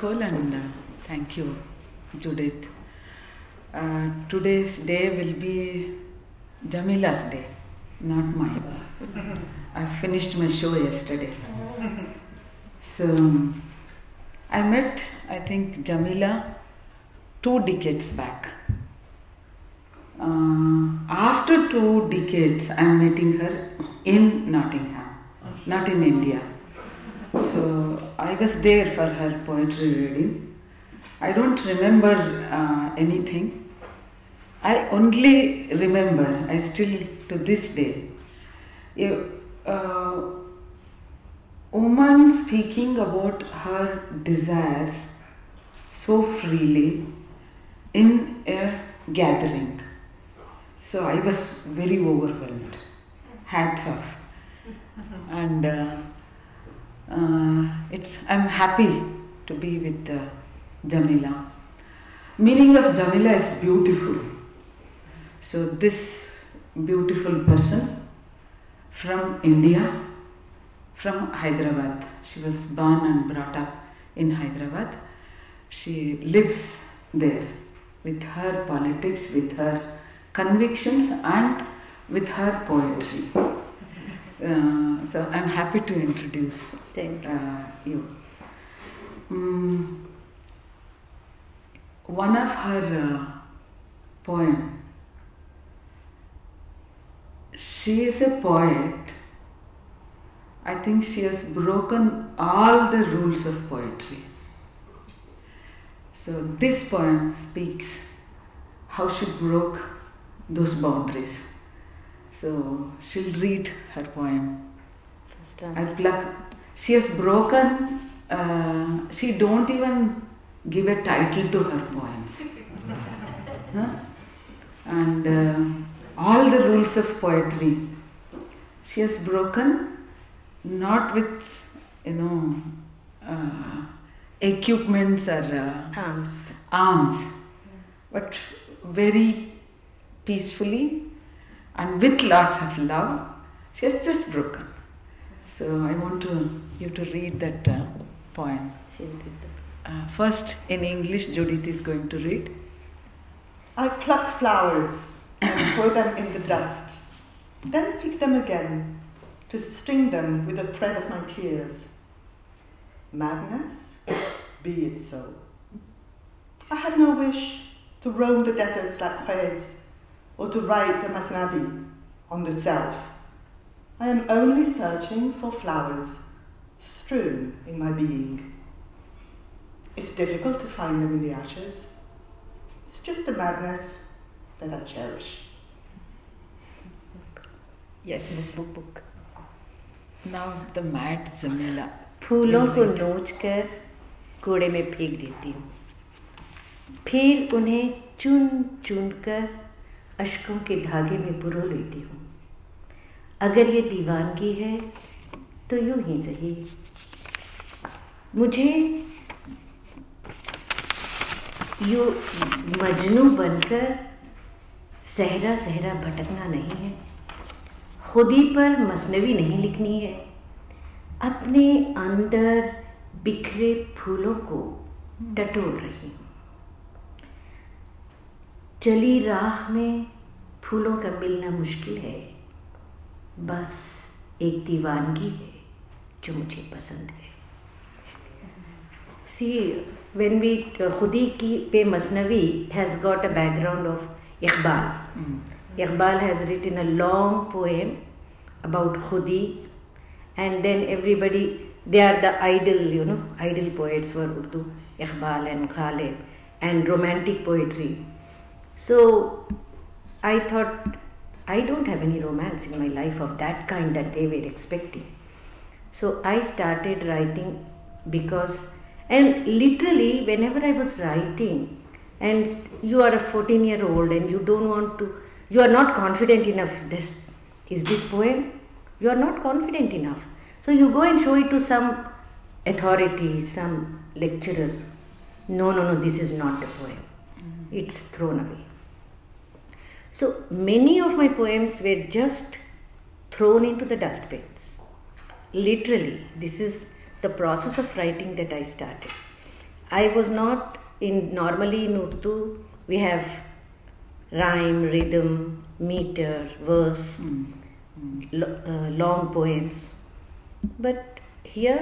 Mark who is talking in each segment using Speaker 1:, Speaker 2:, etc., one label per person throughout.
Speaker 1: And uh, thank you, Judith. Uh, today's day will be Jameela's day, not mine. I finished my show yesterday. So I met, I think, Jameela two decades back. Uh, after two decades, I'm meeting her in Nottingham, not in India. So I was there for her poetry reading. I don't remember uh, anything. I only remember, I still to this day, a uh, woman speaking about her desires so freely in a gathering. So I was very overwhelmed. Hats off. And uh, it's I'm happy to be with uh, Jameela. Meaning of Jameela is beautiful. So this beautiful person from India, from Hyderabad. She was born and brought up in Hyderabad. She lives there with her politics, with her convictions, and with her poetry. Uh, so I'm happy to introduce
Speaker 2: Thank you.
Speaker 1: uh, you. Mm, one of her uh, poem. She is a poet. I think she has broken all the rules of poetry. So this poem speaks how she broke those boundaries. So she'll read her poem.
Speaker 2: First
Speaker 1: I
Speaker 2: answer.
Speaker 1: pluck. She has broken. Uh, she don't even give a title to her poems. Huh? And uh, all the rules of poetry, she has broken. Not with you know uh, equipments or uh,
Speaker 2: Arms.
Speaker 1: arms, but very peacefully and with lots of love, she has just broken. So I want to you to read that uh, poem.
Speaker 2: She'll read that.
Speaker 1: Uh, first in English, Judith is going to read.
Speaker 3: I pluck flowers and throw them in the dust, then pick them again to string them with the thread of my tears. Madness? Be it so. I had no wish to roam the deserts like Qais or to write a masnavi on the self. I am only searching for flowers strewn in my being. It's difficult to find them in the ashes. It's just a madness that I cherish.
Speaker 1: Yes.
Speaker 2: Book, book, book.
Speaker 1: Now the mad Zamila.
Speaker 2: फूलों को
Speaker 1: will read.
Speaker 2: नोच कर कूड़े में फेंक देती हूँ फिर उन्हें चुन चुन कर अशकों के धागे में पुरो लेती हूँ। अगर ये दीवानगी है तो यूँ ही सही। मुझे यू मजनू बनकर सहरा सहरा भटकना नहीं है। खुदी पर मसनवी नहीं लिखनी है। अपने अंदर बिखरे फूलों को टटोल रही। चली राह में फूलों का मिलना मुश्किल है। बस एक दीवानगी है जो मुझे पसंद है। सी वेन वी खुदी की पे मसनवी has got a background of Iqbal
Speaker 1: hmm.
Speaker 2: Iqbal has written a long poem about khudi and then everybody they are the idol you know idol poets for Urdu Iqbal and Khalid and romantic poetry So I thought I don't have any romance in my life of that kind that they were expecting. So I started writing because, and literally, whenever I was writing, and you are a 14 year old and you don't want to, you are not confident enough. This is this poem, you are not confident enough. So you go and show it to some authority, some lecturer. No, no, no, this is not the poem. Mm-hmm. It's thrown away. So many of my poems were just thrown into the dustbins. Literally, this is the process of writing that I started. I was not in normally in Urdu we have rhyme, rhythm, meter, verse,
Speaker 1: Mm. Mm.
Speaker 2: lo- uh, long poems. But here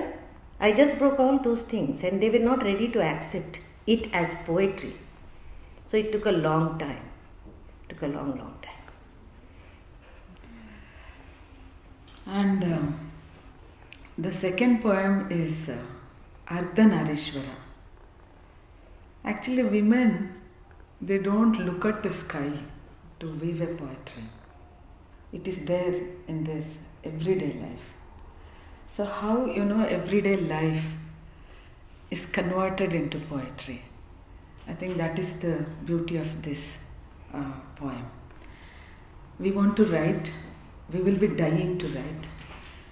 Speaker 2: I just broke all those things and they were not ready to accept it as poetry. So it took a long time. Took a long, long time.
Speaker 1: And um, the second poem is uh, Ardhanarishwara. Actually, women they don't look at the sky to weave a poetry. It is there in their everyday life. So, how you know everyday life is converted into poetry? I think that is the beauty of this poem. We want to write, we will be dying to write,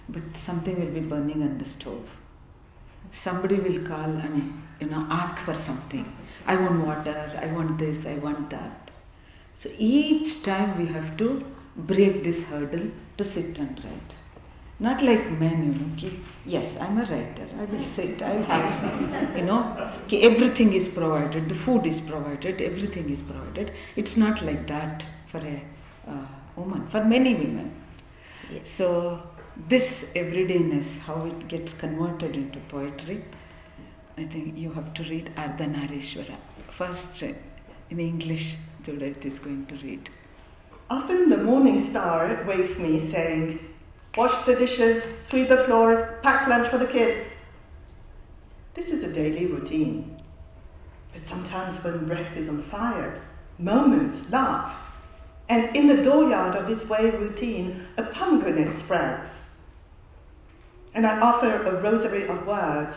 Speaker 1: but something will be burning on the stove. Somebody will call and you know ask for something. I want water, I want this, I want that. So each time we have to break this hurdle to sit and write. Not like men, you know, ki, yes, I'm a writer, I will sit, I'll have. You know, ki everything is provided, the food is provided, everything is provided. It's not like that for a uh, woman, for many women.
Speaker 2: Yes.
Speaker 1: So, this everydayness, how it gets converted into poetry, I think you have to read Ardhanarishwara. First, in English, Judith is going to read.
Speaker 3: Often the morning star wakes me saying, Wash the dishes, sweep the floors, pack lunch for the kids. This is a daily routine. But sometimes when breath is on fire, moments laugh. And in the dooryard of this way routine, a pomegranate sprouts. And I offer a rosary of words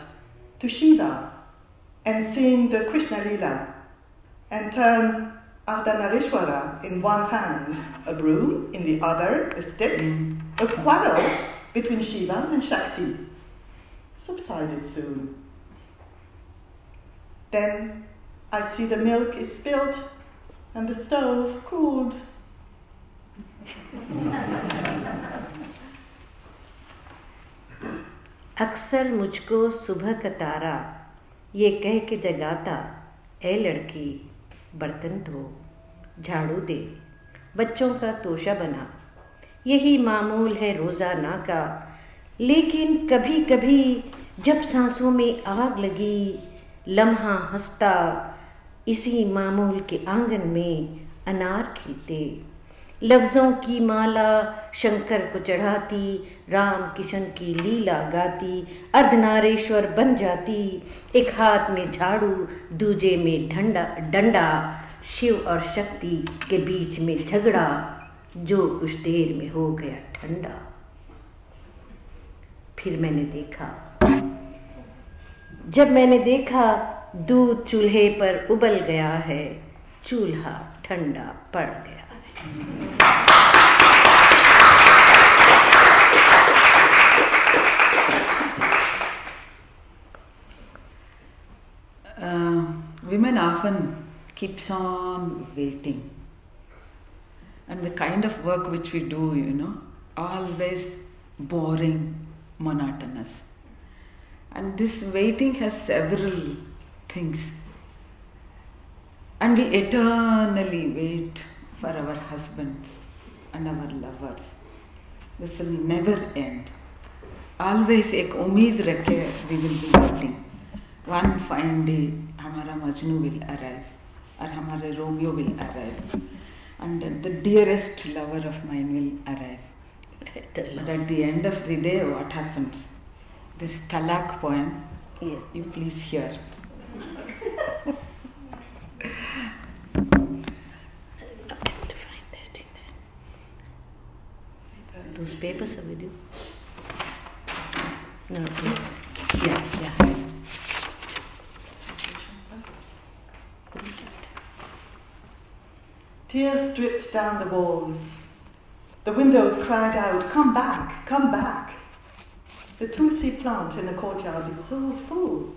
Speaker 3: to Shiva and sing the Krishna Lila and turn Ardhanarishwara in one hand, a broom in the other, a stick, a quarrel between Shiva and Shakti. Subsided soon. Then I see the milk is spilled and the stove cooled.
Speaker 2: अक्सर मुझको सुबह का तारा ये कह के जगाता ए लड़की बर्तन धो, झाड़ू दे, बच्चों का तोशा बना। यही मामूल है रोज़ाना का। लेकिन कभी कभी जब सांसों में आग लगी, लम्हा हंसता, इसी मामूल के आँगन में अनार खिलते लफ्ज़ों की माला, शंकर को चढ़ाती, राम किशन की लीला गाती, अर्धनारेश्वर बन जाती, एक हाथ में झाड़ू, दूजे में ढंडा, डंडा, शिव और शक्ति के बीच में झगड़ा, जो कुछ देर में हो गया ठंडा। फिर मैंने देखा, जब मैंने देखा, दूध चूल्हे पर उबल गया है, चूल्हा ठंडा पड़ गया।
Speaker 1: Uh, women often keeps on waiting. And the kind of work which we do you know always boring monotonous. And this waiting has several things. And we eternally wait for our husbands and our lovers this will never end always एक उम्मीद रखे we will be waiting one fine day हमारा Majnu will arrive or हमारे Romeo will arrive and the dearest lover of mine will arrive
Speaker 2: The
Speaker 1: but
Speaker 2: last-
Speaker 1: at the end of the day what happens this talak poem
Speaker 2: Yeah.
Speaker 1: you please hear
Speaker 2: Those papers are with you? No, please.
Speaker 1: yeah yeah
Speaker 3: Tears dripped down the walls. The windows cried out, Come back, come back. The tulsi plant in the courtyard is so full,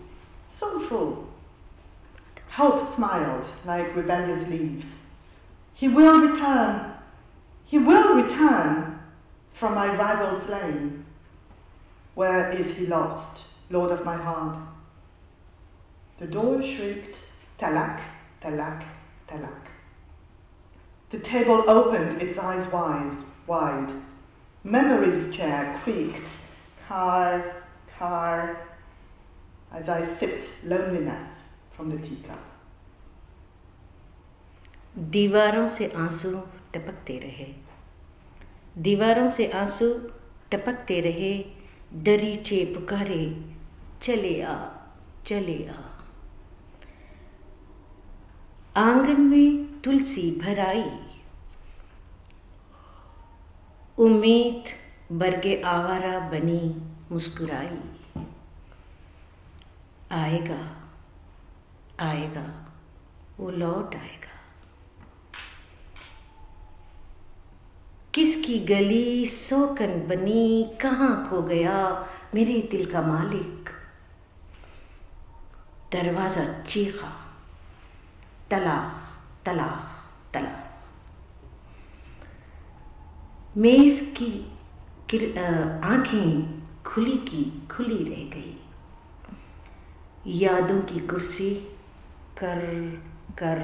Speaker 3: so full. Hope smiled like rebellious leaves. He will return, he will return from my rival slain. Where is he lost, Lord of my heart? The door shrieked, talak, talak, talak. The table opened its eyes wide, wide. Memory's chair creaked, car, car, as I sipped loneliness from the teacup.
Speaker 2: दीवारों से आंसू टपकते रहे दीवारों से आँसू टपकते रहे। दरीचे पुकारे चले आ चले आ। आँगन में तुलसी भराई। उम्मीद बरगे आवारा बनी मुस्कुराई। आएगा आएगा, वो लौट आएगा। किसकी गली सोकन बनी, कहाँ खो गया मेरे दिल का मालिक? दरवाज़ा चीखा, तलाक तलाक तलाक। मेज की आँखें खुली की खुली रह गई। यादों की कुर्सी कर कर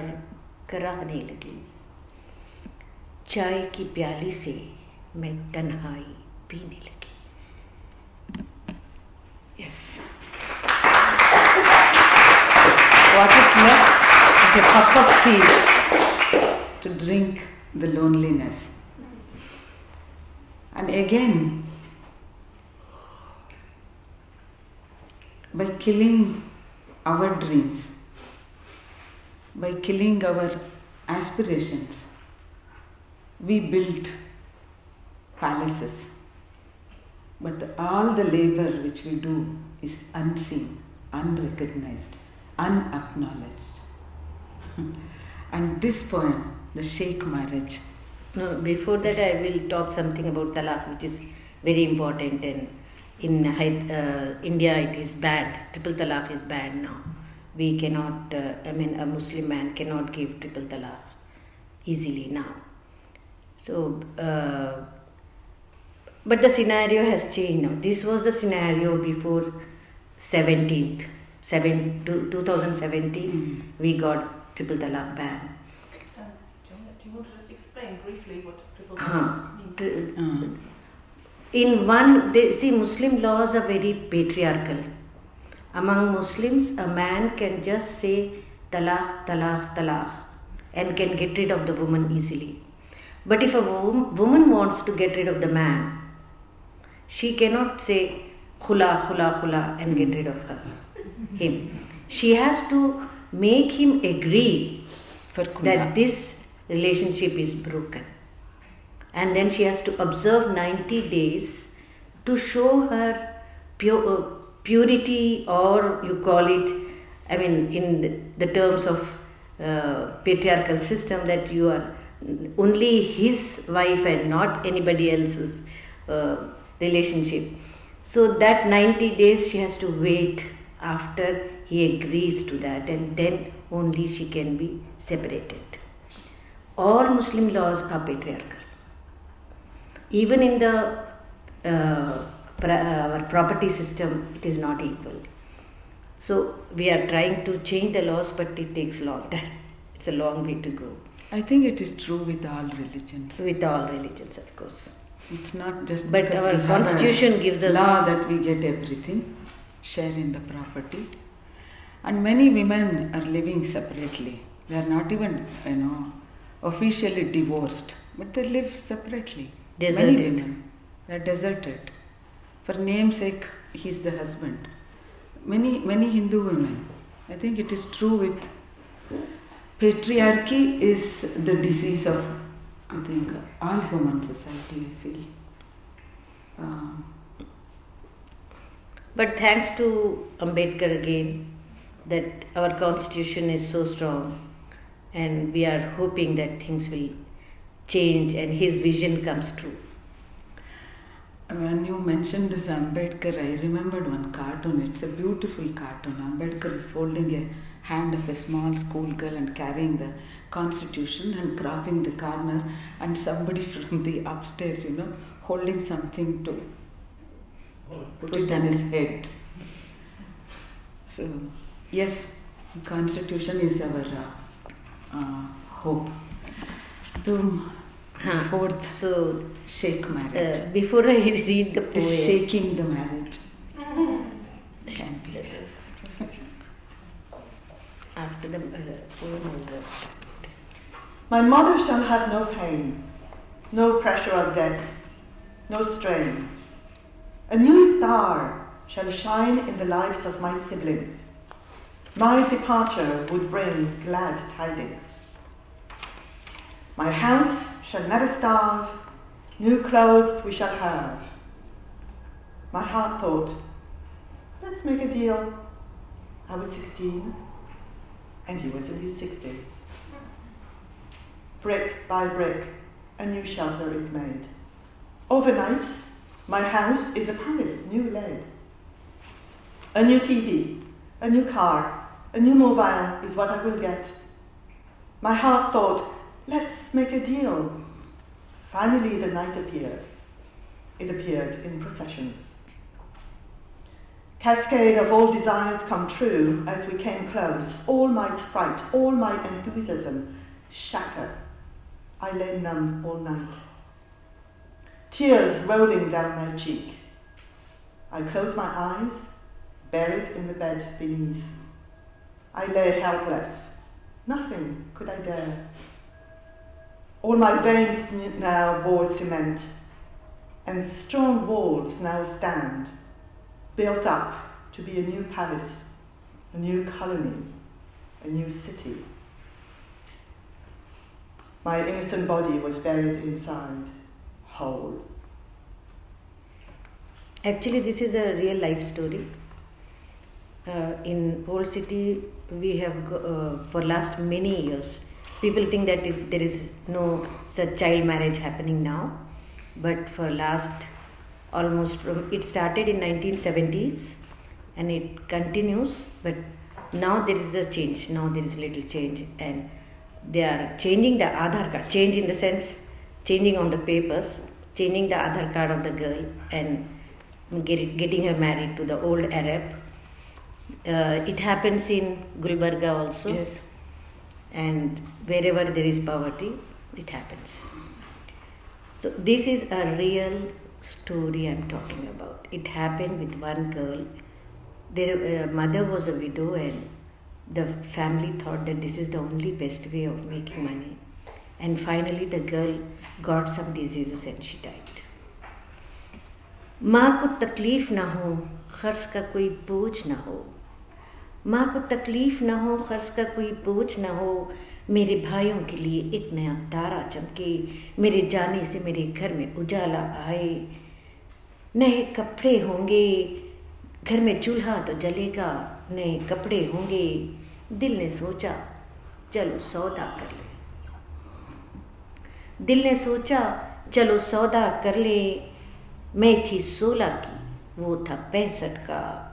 Speaker 2: कराने लगी। चाय की प्याली से मैं तन्हाई पीने लगी
Speaker 1: Yes. What is left is a cup of tea to drink the loneliness. And again, by killing our dreams, by killing our aspirations, we build palaces. But all the labor which we do is unseen, unrecognized, unacknowledged. and this poem, the Sheikh marriage.
Speaker 2: No, before that, I will talk something about talaq, which is very important. And in uh, India, it is banned. Triple talaq is banned now. We cannot, uh, I mean, a Muslim man cannot give triple talaq easily now. So, uh, but the scenario has changed now. This was the scenario before 17th, 7, 2017, mm. we got triple talaq ban.
Speaker 4: Uh, do you want to just explain briefly what triple talaq means?
Speaker 2: Uh, in one, they, see, Muslim laws are very patriarchal. Among Muslims, a man can just say talaq, talaq, talaq, and can get rid of the woman easily. But if a woman wants to get rid of the man, she cannot say khula, khula, khula and get rid of her, him. She has to make him agree that this relationship is broken. And then she has to observe 90 days to show her pure, uh, purity, or you call it, I mean, in the terms of uh, patriarchal system, that you are only his wife and not anybody else's uh, relationship. So that 90 days she has to wait after he agrees to that and then only she can be separated. All Muslim laws are patriarchal. Even in the uh, our property system, it is not equal. So we are trying to change the laws, but it takes long time. It's a long way to go.
Speaker 1: I think it is true with all religions.
Speaker 2: With all religions, of course.
Speaker 1: It's not just
Speaker 2: but our constitution gives us
Speaker 1: law that we get everything, share in the property, and many women are living separately. They are not even, you know, officially divorced, but they live separately.
Speaker 2: Deserted.
Speaker 1: Many women are deserted. For namesake, he is the husband. Many many Hindu women. I think it is true with patriarchy is the disease of I think all human society I feel. Um,
Speaker 2: but thanks to Ambedkar again that our constitution is so strong and we are hoping that things will change and his vision comes true.
Speaker 1: When you mentioned this Ambedkar, I remembered one cartoon. It's a beautiful cartoon. Ambedkar is holding a hand of a small schoolgirl and carrying the constitution and crossing the corner and somebody from the upstairs, you know, holding something to put it on his head. So, yes, constitution is our uh, uh, hope. So,
Speaker 2: Huh.
Speaker 1: fourth,
Speaker 2: So,
Speaker 1: sheikh marriage.
Speaker 2: uh, before I read the
Speaker 1: This
Speaker 2: poem,
Speaker 1: shaking the marriage can be.
Speaker 2: After the uh,
Speaker 3: My mother shall have no pain, no pressure of debt, no strain. A new star shall shine in the lives of my siblings. My departure would bring glad tidings. My house shall never starve, new clothes we shall have. My heart thought, let's make a deal. I was 16 and he was in his 60s. Brick by brick, a new shelter is made. Overnight, my house is a palace, new laid. A new TV, a new car, a new mobile is what I will get. My heart thought, let's make a deal. Finally, the night appeared. It appeared in processions. Cascade of all desires come true as we came close. All my sprite, all my enthusiasm shattered. I lay numb all night. Tears rolling down my cheek. I closed my eyes, buried in the bed beneath. I lay helpless. Nothing could I dare. All my veins now bore cement, and strong walls now stand, built up to be a new palace, a new colony, a new city. My innocent body was buried inside, whole.
Speaker 2: Actually, this is a real life story. Uh, in Old City, we have uh, for last many years. People think that it, there is no such child marriage happening now, but for last almost from it started in 1970s and it continues. But now there is a change. Now there is little change, and they are changing the Aadhaar card. Change in the sense changing on the papers, changing the Aadhaar card of the girl, and get, getting her married to the old Arab. Uh, it happens in Gulbarga also,
Speaker 1: Yes.
Speaker 2: and wherever there is poverty, it happens. So this is a real story I'm talking about. It happened with one girl. Their uh, mother was a widow, and the family thought that this is the only best way of making money. And finally, the girl got some diseases and she died. माँ को तकलीफ ना हो खर्च का कोई बोझ ना हो माँ को तकलीफ ना हो खर्च का कोई बोझ ना हो मेरे भाइयों के लिए एक नया तारा चमके, मेरे जाने से मेरे घर में उजाला आए। नए कपड़े होंगे, घर में चूल्हा तो जलेगा, नए कपड़े होंगे। दिल ने सोचा, चलो सौदा कर ले। दिल ने सोचा, चलो सौदा कर ले। मैं थी सोलह की, वो था पैंसठ का।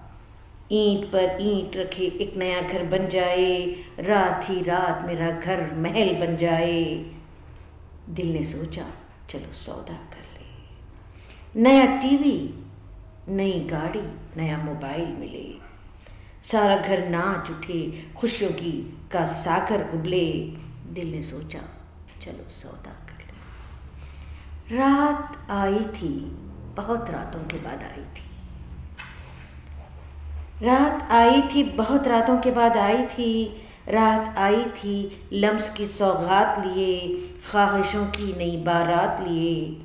Speaker 2: ईंट पर ईंट रखे एक नया घर बन जाए। रात ही रात मेरा घर महल बन जाए। दिल ने सोचा, चलो सौदा कर ले। नया टीवी, नई गाड़ी, नया मोबाइल मिले। सारा घर नाच उठे, खुशियों की का सागर उबले। दिल ने सोचा, चलो सौदा कर ले। रात आई थी, बहुत रातों के बाद आई थी। रात आई थी, बहुत रातों के बाद आई थी। रात आई थी, लम्स की सौगात लिए, ख्वाहिशों की नई बारात लिए।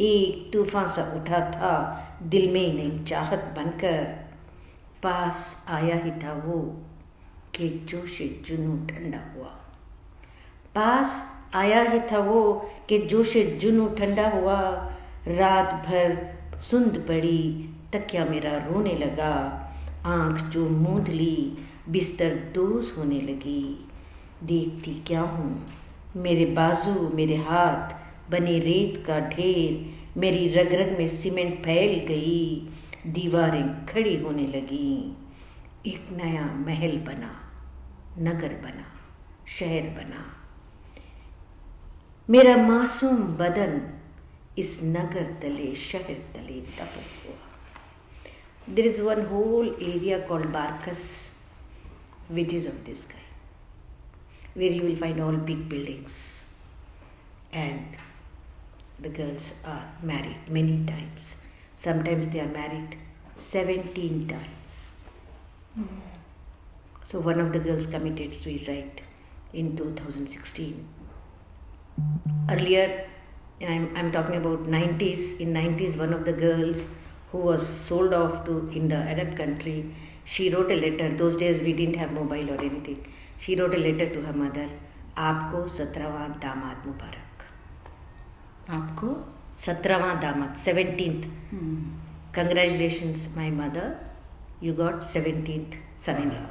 Speaker 2: एक तूफ़ान सा उठा था, दिल में नई चाहत बनकर। पास आया ही था वो, कि जोश जुनू ठंडा हुआ। पास आया ही था वो, कि जोश जुनू ठंडा हुआ। रात भर सुंद पड़ी, तकिया मेरा रोने लगा। आँख जो मूंद ली, बिस्तर दोज होने लगी। देखती क्या हूँ? मेरे बाजू, मेरे हाथ, बने रेत का ढेर, मेरी रग रग में सीमेंट फैल गई, दीवारें खड़ी होने लगी। एक नया महल बना, नगर बना, शहर बना। मेरा मासूम बदन इस नगर तले, शहर तले दफन हुआ। There is one whole area called Barkas which is of this kind, where you will find all big buildings and the girls are married many times. Sometimes they are married 17 times. So one of the girls committed suicide in 2016. Earlier, I'm, I'm talking about 90s. In 90s, one of the girls who was sold off to in the Arab country, she wrote a letter. Those days we didn't have mobile or anything. She wrote a letter to her mother. आपको सत्रहवां दामाद मुबारक
Speaker 1: आपको
Speaker 2: सत्रहवां दामाद seventeenth
Speaker 1: Hmm.
Speaker 2: Congratulations, my mother. You got 17th son in law.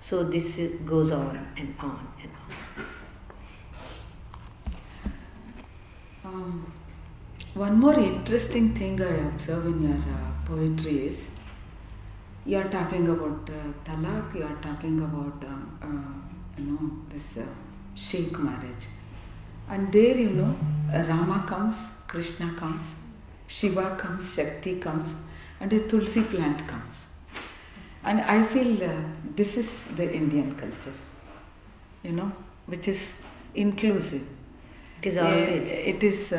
Speaker 2: So this is- goes on and on and on.
Speaker 1: Um, one more interesting thing I observe in your uh, poetry is you are talking about uh, talaq, you are talking about um, uh, you know this uh, sheikh marriage, and there you know Rama comes, Krishna comes, Shiva comes, Shakti comes, and a tulsi plant comes, and I feel uh, this is the Indian culture, you know, which is inclusive.
Speaker 2: It is always.
Speaker 1: It is.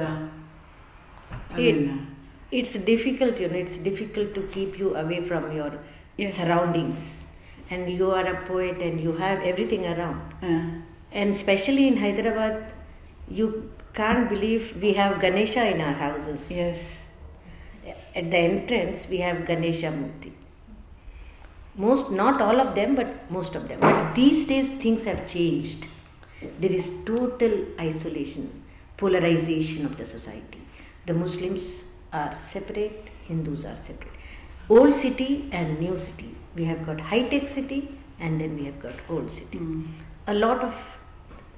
Speaker 2: It- It's difficult, you know, it's difficult to keep you away from your
Speaker 1: Yes.
Speaker 2: surroundings. And you are a poet and you have everything around.
Speaker 1: uh,
Speaker 2: And especially in Hyderabad, you can't believe we have Ganesha in our houses.
Speaker 1: yes.
Speaker 2: At the entrance, we have Ganesha Murti. Most, not all of them, but most of them. But these days, things have changed. There is total isolation, polarization of the society. The Muslims are separate, Hindus are separate. Old city and new city. We have got high tech city and then we have got old city.
Speaker 1: Mm.
Speaker 2: A lot of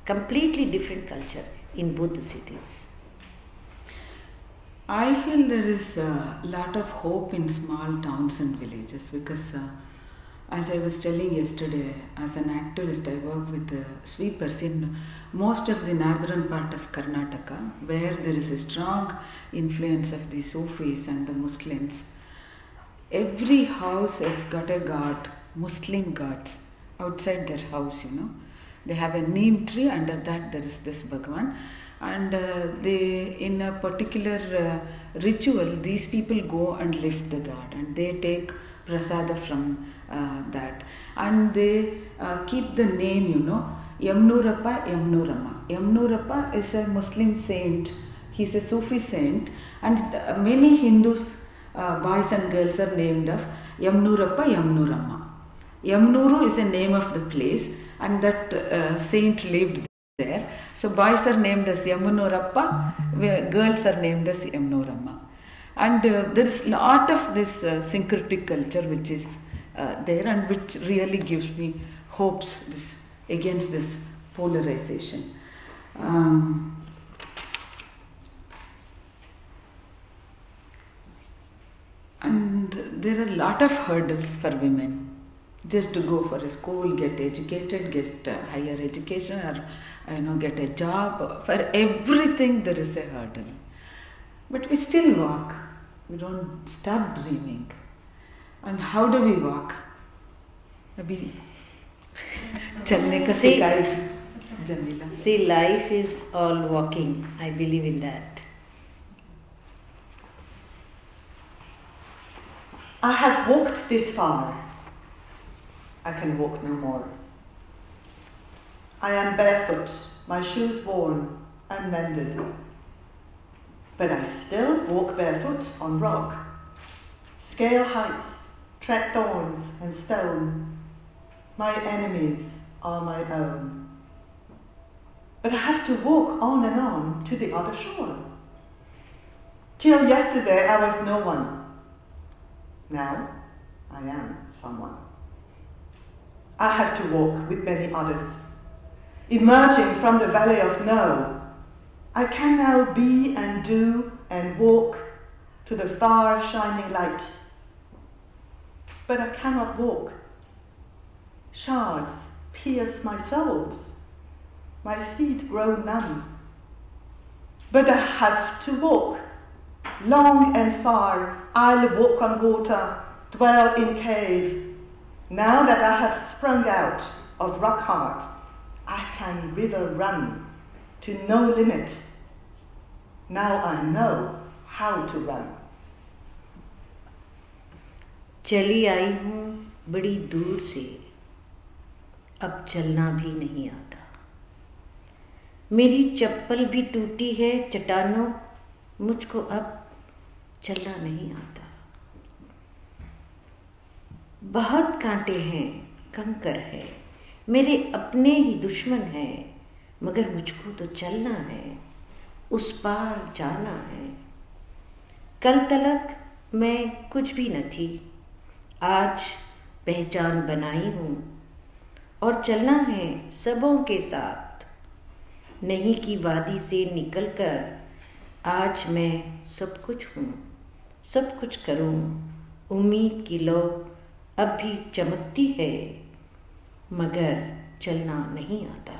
Speaker 2: completely different culture in both the cities.
Speaker 1: I feel there is a lot of hope in small towns and villages because, uh, as I was telling yesterday, as an activist, I work with the sweepers in most of the northern part of Karnataka, where there is a strong influence of the Sufis and the Muslims. Every house has got a god, Muslim gods, outside their house, you know. They have a neem tree, under that there is this Bhagwan. And uh, they, in a particular uh, ritual, these people go and lift the god and they take prasada from uh, that. And they uh, keep the name, you know, Yamnurappa Yamnurama. Yamnurappa is a Muslim saint, he's a Sufi saint, and uh, many Hindus, uh, boys and girls, are named of Yamnurappa Yamnurama. Yamnuru is the name of the place, and that uh, saint lived there. So boys are named as Yamunurappa, where girls are named as Yamnurama. And uh, there is lot of this uh, syncretic culture which is uh, there and which really gives me hopes this against this polarization. Um, and there are a lot of hurdles for women just to go for a school get educated get higher education or you know get a job. For everything there is a hurdle. But we still walk. We don't stop dreaming and how do we walk अभी चलने का
Speaker 2: See-
Speaker 1: सिखाएगी Jamila
Speaker 2: See, life is all walking. I believe in that.
Speaker 3: I have walked this far. I can walk no more. I am barefoot, my shoes worn and mended. But I still walk barefoot on rock. Scale heights, track thorns and stone. My enemies are my own. But I have to walk on and on to the other shore. Till yesterday I was no one. Now I am someone. I have to walk with many others. Emerging from the valley of no, I can now be and do and walk to the far shining light. But I cannot walk. Shards pierce my soles. My feet grow numb. But I have to walk. Long and far, I'll walk on water, dwell in caves, Now that I have sprung out of rock heart, I can river run to no limit. Now I know how to run.
Speaker 2: चली आई हूँ बड़ी दूर से। अब चलना भी नहीं आता। मेरी चप्पल भी टूटी है चट्टानों, मुझको अब चलना नहीं आता। बहुत कांटे हैं, कंकर है, मेरे अपने ही दुश्मन हैं, मगर मुझको तो चलना है, उस पार जाना है। कल तलक मैं कुछ भी न थी आज पहचान बनाई हूँ और चलना है सबों के साथ। नहीं की वादी से निकलकर आज मैं सब कुछ हूँ, सब कुछ करूँ। उम्मीद की लो अब भी चमकती है, मगर चलना नहीं आता।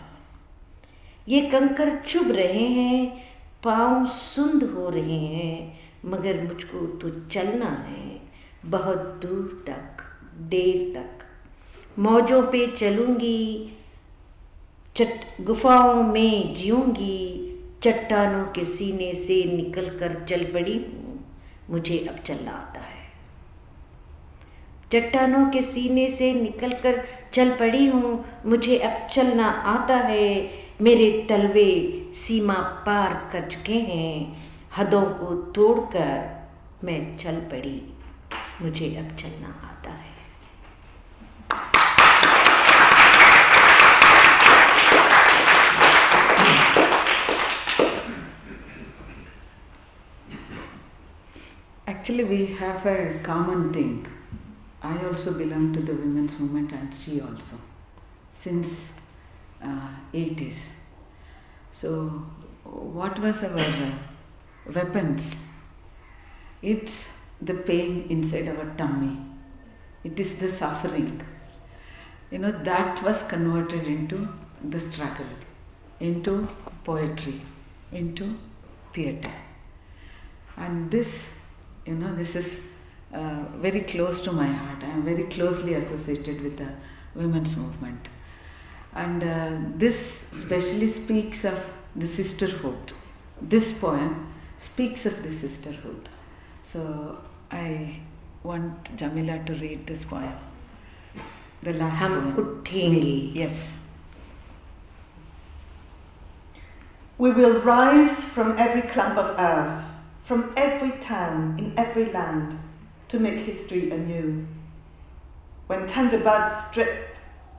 Speaker 2: ये कंकर चुभ रहे हैं, पाँव सुंद हो रहे हैं, मगर मुझको तो चलना है। बहुत दूर तक, देर तक। मौजों पे चलूँगी, चट, गुफाओं में जीऊँगी, चट्टानों के सीने से निकल कर चल पड़ी हूँ। मुझे अब चलना आता है। चट्टानों के सीने से निकलकर चल पड़ी हूँ। मुझे अब चलना आता है। मेरे तलवे सीमा पार कर चुके हैं। हदों को तोड़कर मैं चल पड़ी मुझे अब चलना आता है
Speaker 1: Actually, we have a common thing. I also belong to the women's movement, and she also, since uh, 80s. So, what was our uh, weapons? It's the pain inside our tummy. It is the suffering. You know, that was converted into the struggle, into poetry, into theatre. And this, you know, this is uh, very close to my heart. I am very closely associated with the women's movement. And uh, this specially speaks of the sisterhood. This poem speaks of the sisterhood. So I want Jameela to read this poem. The last
Speaker 2: Ham
Speaker 1: poem. Yes.
Speaker 3: We will rise from every clump of earth, from every town in every land, to make history anew. When tender buds drip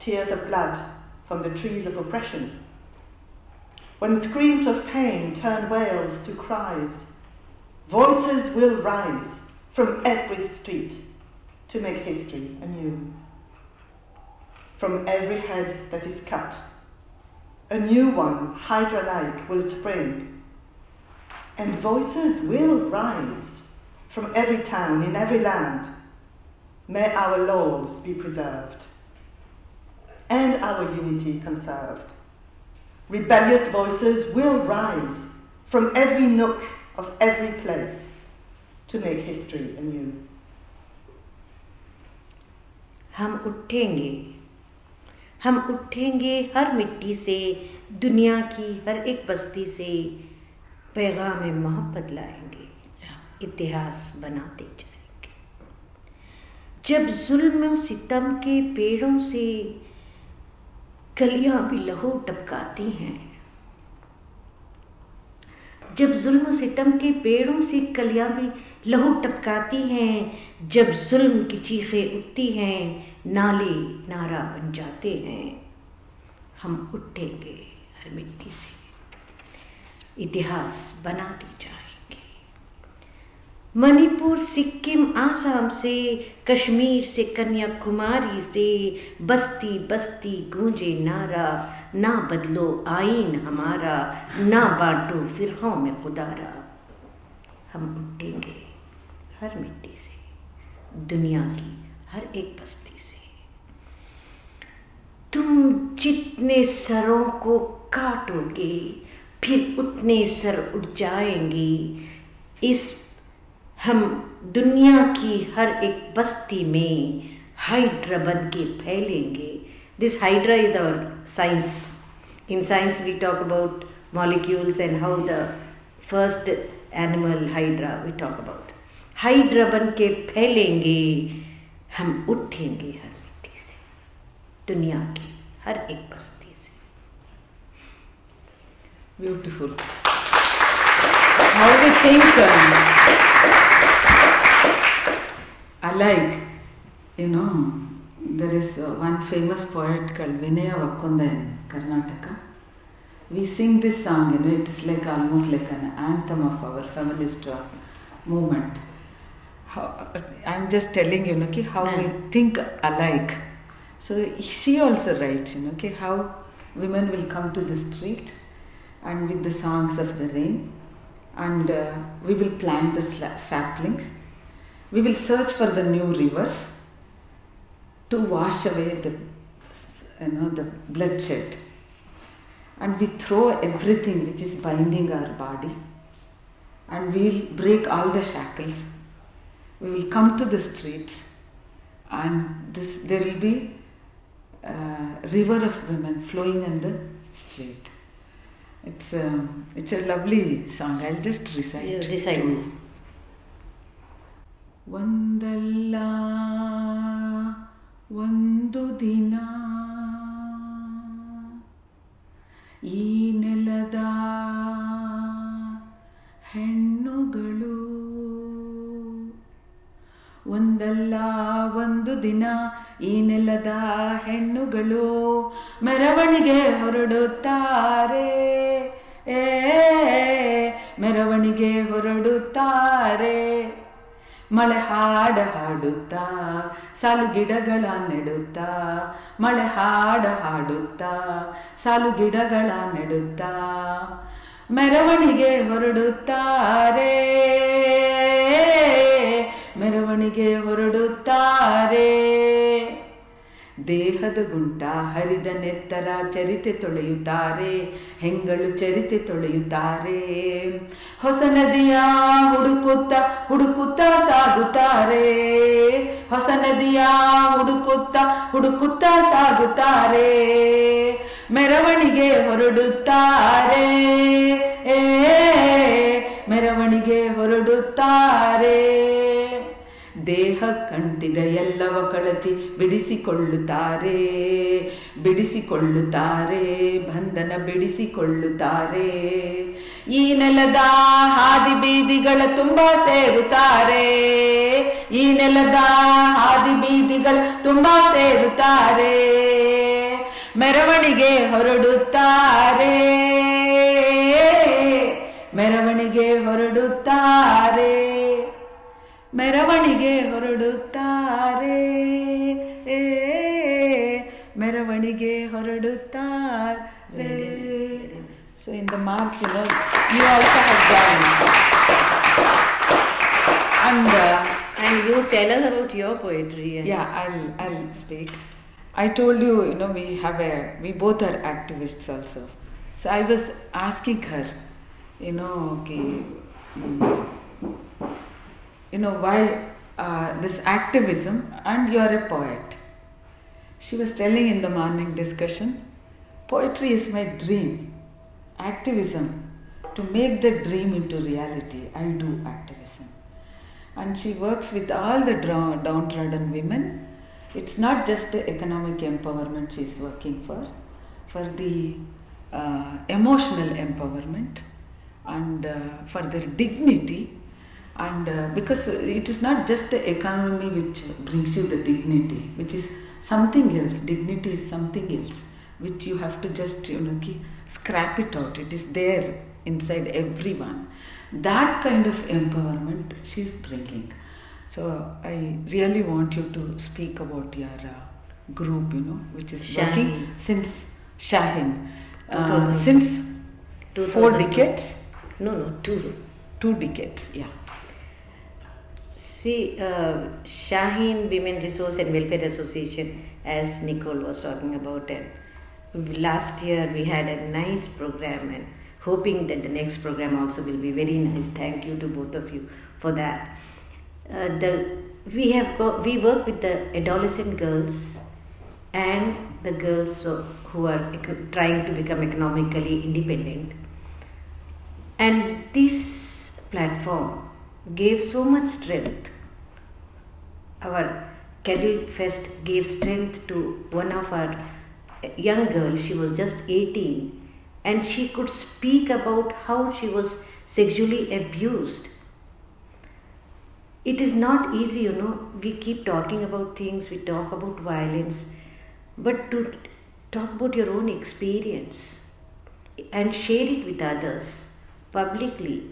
Speaker 3: tears of blood from the trees of oppression, when screams of pain turn wails to cries, voices will rise from every street to make history anew. From every head that is cut, a new one, Hydra like, will spring, and voices will rise from every town in every land. May our laws be preserved and our unity conserved. Rebellious voices will rise from every nook of every place to make history anew.
Speaker 2: हम उठेंगे हम उठेंगे हर मिट्टी से, दुनिया की हर एक बस्ती से, पैगाम मोहब्बत लाएँगे, इतिहास बनाते जाएँगे जब जुल्म, सितम के पेड़ों से कलियाँ भी लहू टपकाती हैं, जब जुल्म, सितम के पेड़ों से कलियाँ भी लहू टपकाती हैं, जब जुल्म की चीखें उठती हैं, नाले नारा बन जाते हैं। हम उठेंगे हर मिट्टी से, इतिहास बनाते जाएँगे। मणिपुर सिक्किम आसाम से, कश्मीर से, कन्याकुमारी से, बस्ती बस्ती गूंजे नारा, ना बदलो आईन हमारा, ना बांटो फिरहों में खुदारा। हम उठेंगे। हर मिट्टी से, दुनिया की हर एक बस्ती से। तुम जितने सरों को काटोगे, फिर उतने सर उठ जाएँगे। इस हम दुनिया की हर एक बस्ती में हाइड्रा बन के फैलेंगे। This hydra is our science in science, we talk about molecules and how the first animal hydra we talk about. Hydra बन के फैलेंगे, हम उठेंगे हर मिट्टी से, दुनिया की हर एक बस्ती से।
Speaker 1: Beautiful I like you know there is one famous point called Vinay Vakkund Karnataka we sing this song you know it is like almost like an anthem of our feminist movement How, I'm just telling you, know, ki how we
Speaker 2: Mm.
Speaker 1: think alike. So she also writes, you know, ki how women will come to the street and with the songs of the rain, and uh, we will plant the sla- saplings. We will search for the new rivers to wash away the, you know, the bloodshed, and we throw everything which is binding our body, and we will break all the shackles We will come to the streets, and this, there will be a river of women flowing in the street. It's a, it's a lovely song. I'll just recite.
Speaker 2: You recite
Speaker 1: to-
Speaker 2: this.
Speaker 1: ಒಂದಲ್ಲ ಒಂದು ದಿನ ಈ ನೆಲದ ಹೆಣ್ಣುಗಳು ಒಂದಲ್ಲ ಒಂದು ದಿನ ಈ ನೆಲದ ಹೆಣ್ಣುಗಳು ಮೆರವಣಿಗೆ ಹೊರಡುತ್ತಾರೆ. ಏ, ಮೆರವಣಿಗೆ ಹೊರಡುತ್ತಾರೆ. ಮಳೆ ಹಾಡ ಹಾಡುತ್ತಾ ಸಾಲು ಗಿಡಗಳ ನೆಡುತ್ತಾ, ಮಳೆ ಹಾಡ ಹಾಡುತ್ತಾ ಸಾಲು ಗಿಡಗಳ ನೆಡುತ್ತಾ ಮೆರವಣಿಗೆ ಹೊರಡುತ್ತಾರೆ. ಮೆರವಣಿಗೆ ಹೊರಡುತ್ತಾರೆ. ದೇಹದ ಗುಂಟ ಹರಿದ ನೆತ್ತರ ಚರಿತೆ ತೊಳೆಯುತ್ತಾರೆ, ಹೆಂಗಳು ಚರಿತೆ ತೊಳೆಯುತ್ತಾರೆ. ಹೊಸ ನದಿಯ ಹುಡುಕುತ್ತ ಹುಡುಕುತ್ತ ಸಾಗುತ್ತಾರೆ. ಹೊಸ ನದಿಯ ಹುಡುಕುತ್ತ ಹುಡುಕುತ್ತ ಸಾಗುತ್ತಾರೆ. ಮೆರವಣಿಗೆ ಹೊರಡುತ್ತಾರೆ. ಏ, ಮೆರವಣಿಗೆ ಹೊರಡುತ್ತಾರೆ. ದೇಹ ಕಂಟಿದ ಎಲ್ಲವ ಕಳಚಿ ಬಿಡಿಸಿಕೊಳ್ಳುತ್ತಾರೆ ಬಿಡಿಸಿಕೊಳ್ಳುತ್ತಾರೆ, ಬಂಧನ ಬಿಡಿಸಿಕೊಳ್ಳುತ್ತಾರೆ. ಈ ನೆಲದ ಹಾದಿ ಬೀದಿಗಳ ತುಂಬ ಸೇರುತ್ತಾರೆ, ಈ ನೆಲದ ಹಾದಿ ಬೀದಿಗಳ ತುಂಬ ಸೇರುತ್ತಾರೆ. ಮೆರವಣಿಗೆ ಹೊರಡುತ್ತಾರೆ ಮೆರವಣಿಗೆ ಹೊರಡುತ್ತಾರೆ. ಮೆರವಣಿಗೆ ಹೊರಡುತ್ತಾರೆ ಏ, ಮೆರವಣಿಗೆ ಹೊರಡುತ್ತಾರೆ so in the march you no you also have done and
Speaker 2: And you tell us about your poetry. And
Speaker 1: yeah i'll i'll speak i told you you know we have a we both are activists also so i was asking her you know okay mm, you know why uh, this activism and you are a poet she was telling in the morning discussion poetry is my dream activism to make the dream into reality i do activism and she works with all the downtrodden women. It's not just the economic empowerment she's working for, for the uh, emotional empowerment and uh, for their dignity. And uh, because it is not just the economy which brings you the dignity, which is something else. Dignity is something else, which you have to just you know scrap it out. It is there inside everyone. That kind of empowerment she's bringing. So I really want you to speak about your uh, group, you know, which is working since Shaheen, uh, since four decades,
Speaker 2: No, no, two.
Speaker 1: two decades, yeah.
Speaker 2: See, uh, Shaheen Women Resource and Welfare Association, as Nicole was talking about, and last year we had a nice program, and hoping that the next program also will be very nice. Thank you to both of you for that. Uh, the we have got, we work with the adolescent girls and the girls so- who are trying to become economically independent. And this platform gave so much strength. Our CADAL Fest gave strength to one of our young girls. She was just 18 and she could speak about how she was sexually abused. It is not easy, you know. We keep talking about things, we talk about violence, but to talk about your own experience and share it with others publicly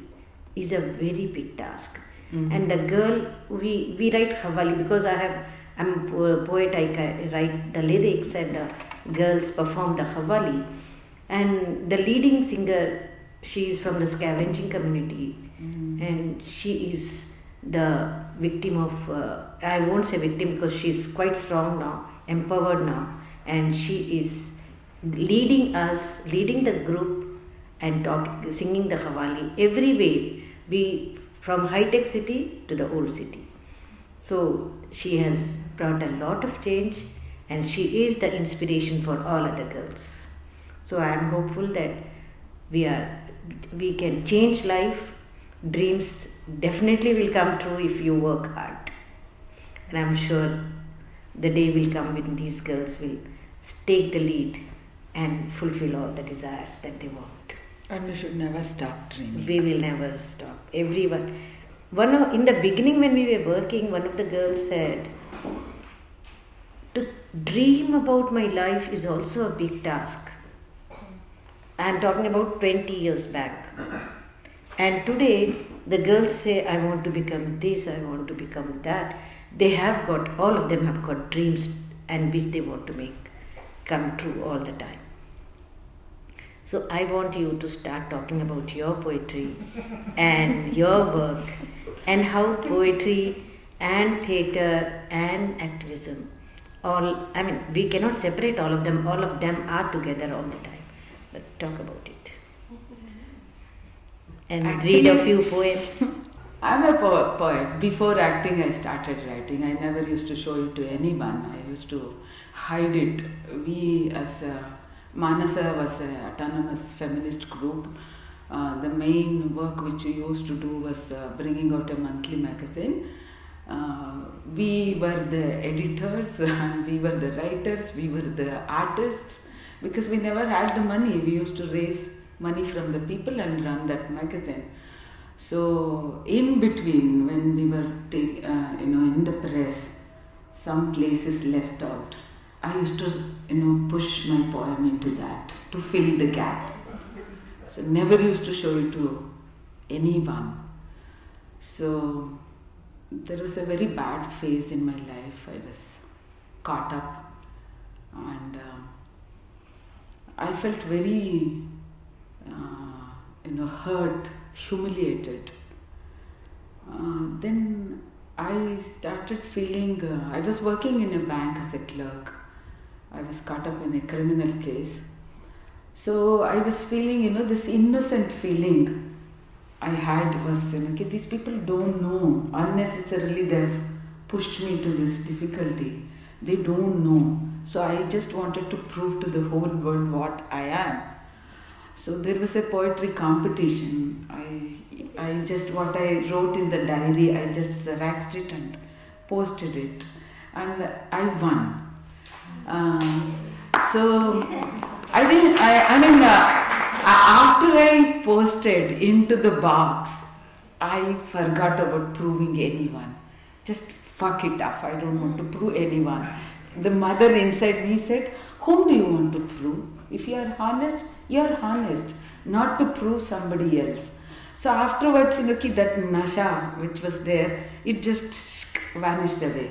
Speaker 2: is a very big task.
Speaker 1: Mhm.
Speaker 2: And the girl, we, we write Qawwali because I have, I'm a poet, I write the lyrics and the girls perform the Qawwali. And the leading singer, she is from the scavenging community
Speaker 1: Mhm.
Speaker 2: and she is the victim of, uh, I won't say victim because she's quite strong now, empowered now, and she is leading us, leading the group and talking, singing the Qawwali every way, be from high tech city to the old city. So she has brought a lot of change and she is the inspiration for all other girls. So I am hopeful that we are we can change life. Dreams definitely will come true if you work hard. And I'm sure the day will come when these girls will take the lead and fulfill all the desires that they want.
Speaker 1: And we should never stop dreaming.
Speaker 2: We will never stop. Everyone. One of, in the beginning when we were working, one of the girls said, "To dream about my life is also a big task." I am talking about 20 years back. And today, the girls say, "I want to become this. I want to become that." They have got all of them have got dreams and which they want to make come true all the time. So I want you to start talking about your poetry and your work and how poetry and theatre and activism all I mean we cannot separate all of them all of them are together all the time but talk about it and read a few poems
Speaker 1: I'm a po- poet. Before acting, I started writing. I never used to show it to anyone. I used to hide it. We, as a, Manasa, was an autonomous feminist group. Uh, the main work which we used to do was uh, bringing out a monthly magazine. Uh, we were the editors, and we were the writers, we were the artists, because we never had the money. We used to raise money from the people and run that magazine. So in between, when we were, uh, you know, in the press, some places left out. I used to, you know, push my poem into that to fill the gap. So never used to show it to anyone. So there was a very bad phase in my life. I was caught up, and uh, I felt very, uh, you know, hurt, humiliated. Uh, then I started feeling. Uh, I was working in a bank as a clerk. I was caught up in a criminal case. So I was feeling, you know, this innocent feeling I had was, you know, okay, these people don't know. Unnecessarily they've pushed me to this difficulty. They don't know. So I just wanted to prove to the whole world what I am. So there was a poetry competition. I I just what I wrote in the diary, I just xeroxed it and posted it, and I won. Um, so I didn't. I, I mean, uh, after I posted into the box, I forgot about proving anyone. Just fuck it up. I don't want to prove anyone. The mother inside me said, "Whom do you want to prove? If you are honest, you are honest. Not to prove somebody else." So afterwards, you know, that nasha which was there, it just vanished away.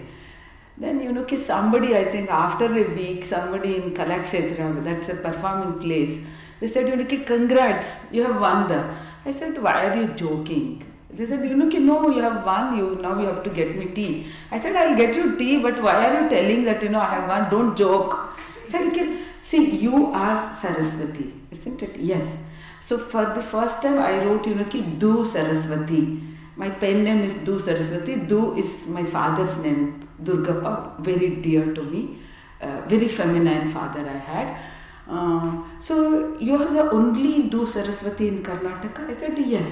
Speaker 1: Then you know, ki somebody I think after a week, somebody in Kalakshetra, that's a performing place, they said, you know, ki congrats, you have won the. I said, why are you joking? They said, you know, ki no, you have won, you now you have to get me tea. I said, I'll get you tea, but why are you telling that you know I have won? Don't joke. I said, see, you are Saraswati, isn't it? Yes. So for the first time I wrote, you know, ki do Saraswati. My pen name is Du Saraswati. Du is my father's name, Durgappa, very dear to me. Uh, very feminine father I had. Uh, so you are the only Du Saraswati in Karnataka? I said yes.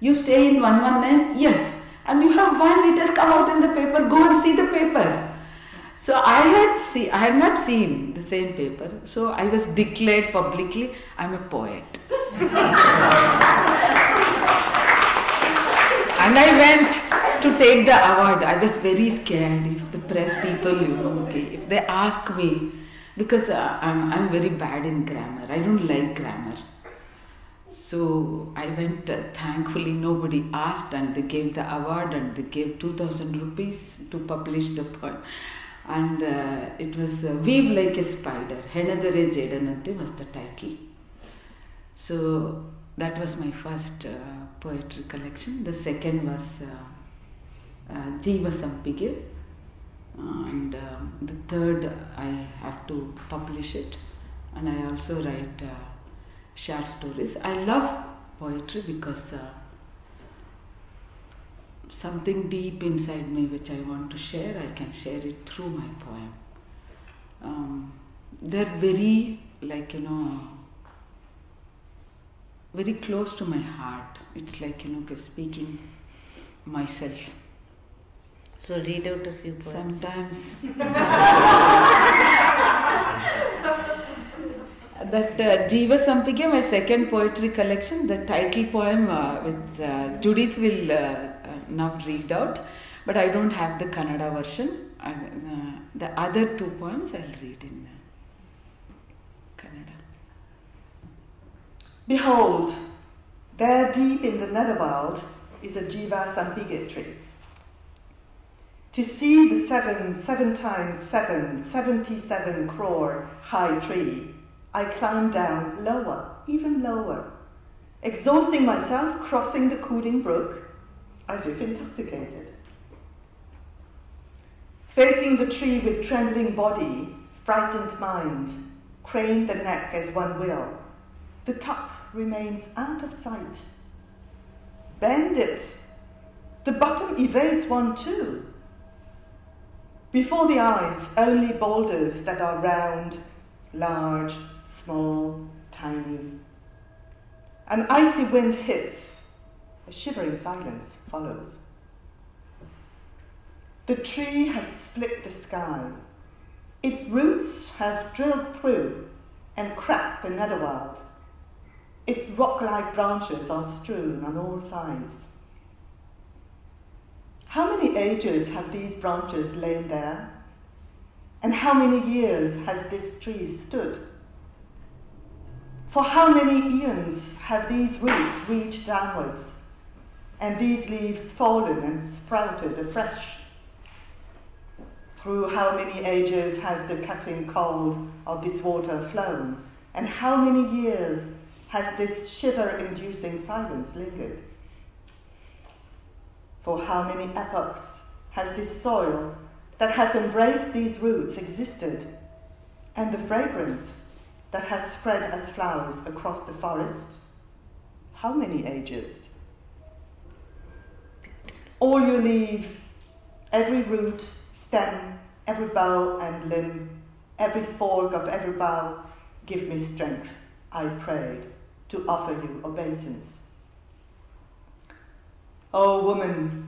Speaker 1: You stay in 119? Yes. And you have one, it has come out in the paper, go and see the paper. So I had see, I had not seen the same paper. So I was declared publicly, I'm a poet. and I went to take the award. I was very scared if the press people, you know, okay, if they ask me, because uh, I'm, I'm very bad in grammar. I don't like grammar. So I went, uh, thankfully, nobody asked, and they gave the award and they gave 2000 rupees to publish the poem. And uh, it was uh, Weave Like a Spider, Henadare Jedanante was the title. So that was my first uh, poetry collection. The second was uh, Jiva Sampige. And um, the third, I have to publish it. And I also write uh, short stories. I love poetry because uh, something deep inside me which I want to share, I can share it through my poem. Um, they're very, like, you know, very close to my heart. It's like, you know, speaking myself.
Speaker 2: So read out a few poems.
Speaker 1: Sometimes. that uh, Jiva Sampige, my second poetry collection, the title poem uh, with uh, Judith will uh, uh, now read out, but I don't have the Kannada version. Uh, the other two poems I'll read in uh, Kannada.
Speaker 3: Behold, there deep in the netherworld is a Jiva Sampige tree. To see the seven, seven times seven, seventy-seven crore high tree, I climbed down lower, even lower, exhausting myself crossing the cooling brook as if intoxicated. Facing the tree with trembling body, frightened mind, crane the neck as one will, the top remains out of sight. Bend it, the bottom evades one too. Before the eyes, only boulders that are round, large, small, tiny. An icy wind hits, a shivering silence follows. The tree has split the sky. Its roots have drilled through and cracked the netherworld. Its rock-like branches are strewn on all sides. How many ages have these branches lain there? And how many years has this tree stood? For how many eons have these roots reached downwards, and these leaves fallen and sprouted afresh? Through how many ages has the cutting cold of this water flown, and how many years has this shiver-inducing silence lingered? For how many epochs has this soil that has embraced these roots existed, and the fragrance that has spread as flowers across the forest? How many ages? All your leaves, every root, stem, every bough and limb, every fork of every bough, give me strength, I prayed, to offer you obeisance. O oh, woman,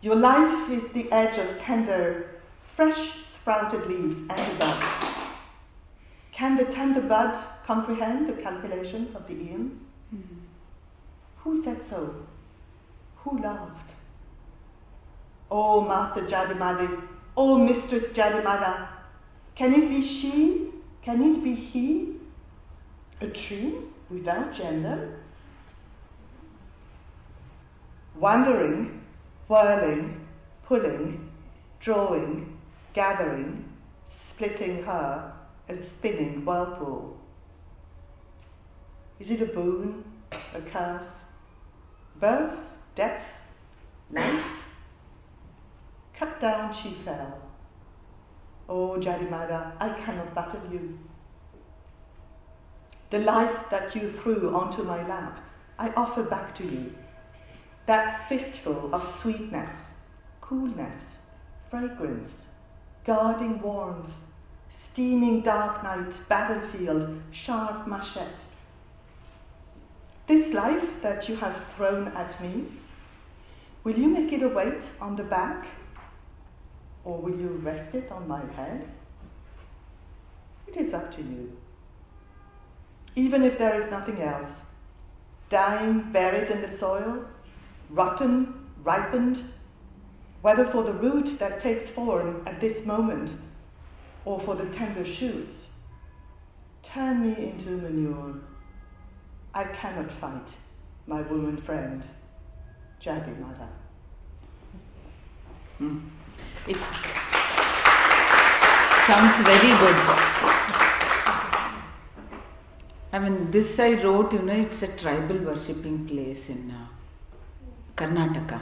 Speaker 3: your life is the edge of tender, fresh sprouted leaves and a bud. Can the tender bud comprehend the calculations of the eons? Mm-hmm. Who said so? Who loved? Oh, Master Jadimadi, oh, Mistress Jadimada, can it be she? Can it be he? A tree without gender? Wandering, whirling, pulling, drawing, gathering, splitting her, a spinning whirlpool. Is it a boon, a curse? Birth, death, life? Cut down she fell. Oh, Jadimada, I cannot battle you. The life that you threw onto my lap, I offer back to you. That fistful of sweetness, coolness, fragrance, guarding warmth, steaming dark night, battlefield, sharp machete. This life that you have thrown at me, will you make it a weight on the back? Or will you rest it on my head? It is up to you. Even if there is nothing else, dying buried in the soil, rotten, ripened, whether for the root that takes form at this moment or for the tender shoots, turn me into manure. I cannot fight my woman friend, Jadi Mother.
Speaker 1: Mm. It sounds very good. I mean, this I wrote, you know, it's a tribal worshipping place in uh, Karnataka.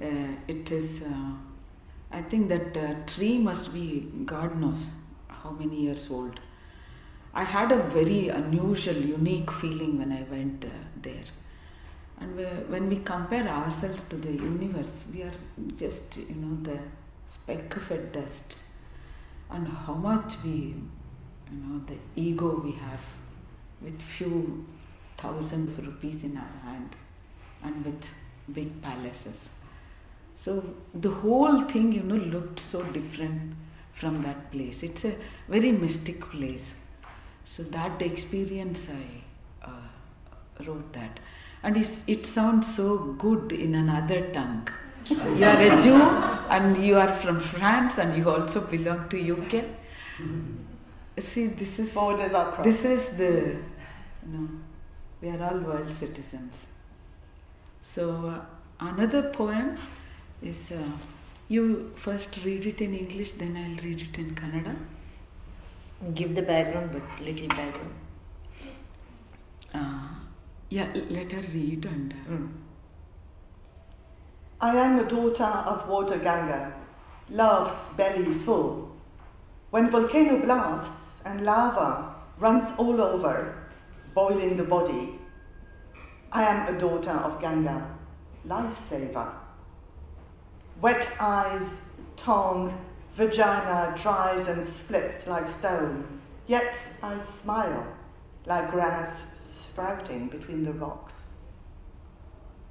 Speaker 1: Uh, it is, uh, I think that uh, tree must be, God knows how many years old. I had a very unusual, unique feeling when I went uh, there. And when we compare ourselves to the universe, we are just, you know, the speck of a dust. And how much we, you know, the ego we have with few thousand rupees in our hand and with big palaces. So the whole thing, you know, looked so different from that place. It's a very mystic place. So that experience, I uh, wrote that. And it's, it sounds so good in another tongue. You are a Jew and you are from France and you also belong to UK. See, this is
Speaker 3: Borders are crossed.
Speaker 1: this is the no, we are all world citizens. So uh, another poem is uh, you first read it in English, then I'll read it in Kannada.
Speaker 2: Give the background, but little background.
Speaker 1: Uh, yeah, let her read and.
Speaker 2: Mm.
Speaker 3: I am a daughter of water Ganga, love's belly full. When volcano blasts and lava runs all over, boiling the body, I am a daughter of Ganga, lifesaver. Wet eyes, tongue, vagina dries and splits like stone, yet I smile like grass sprouting between the rocks.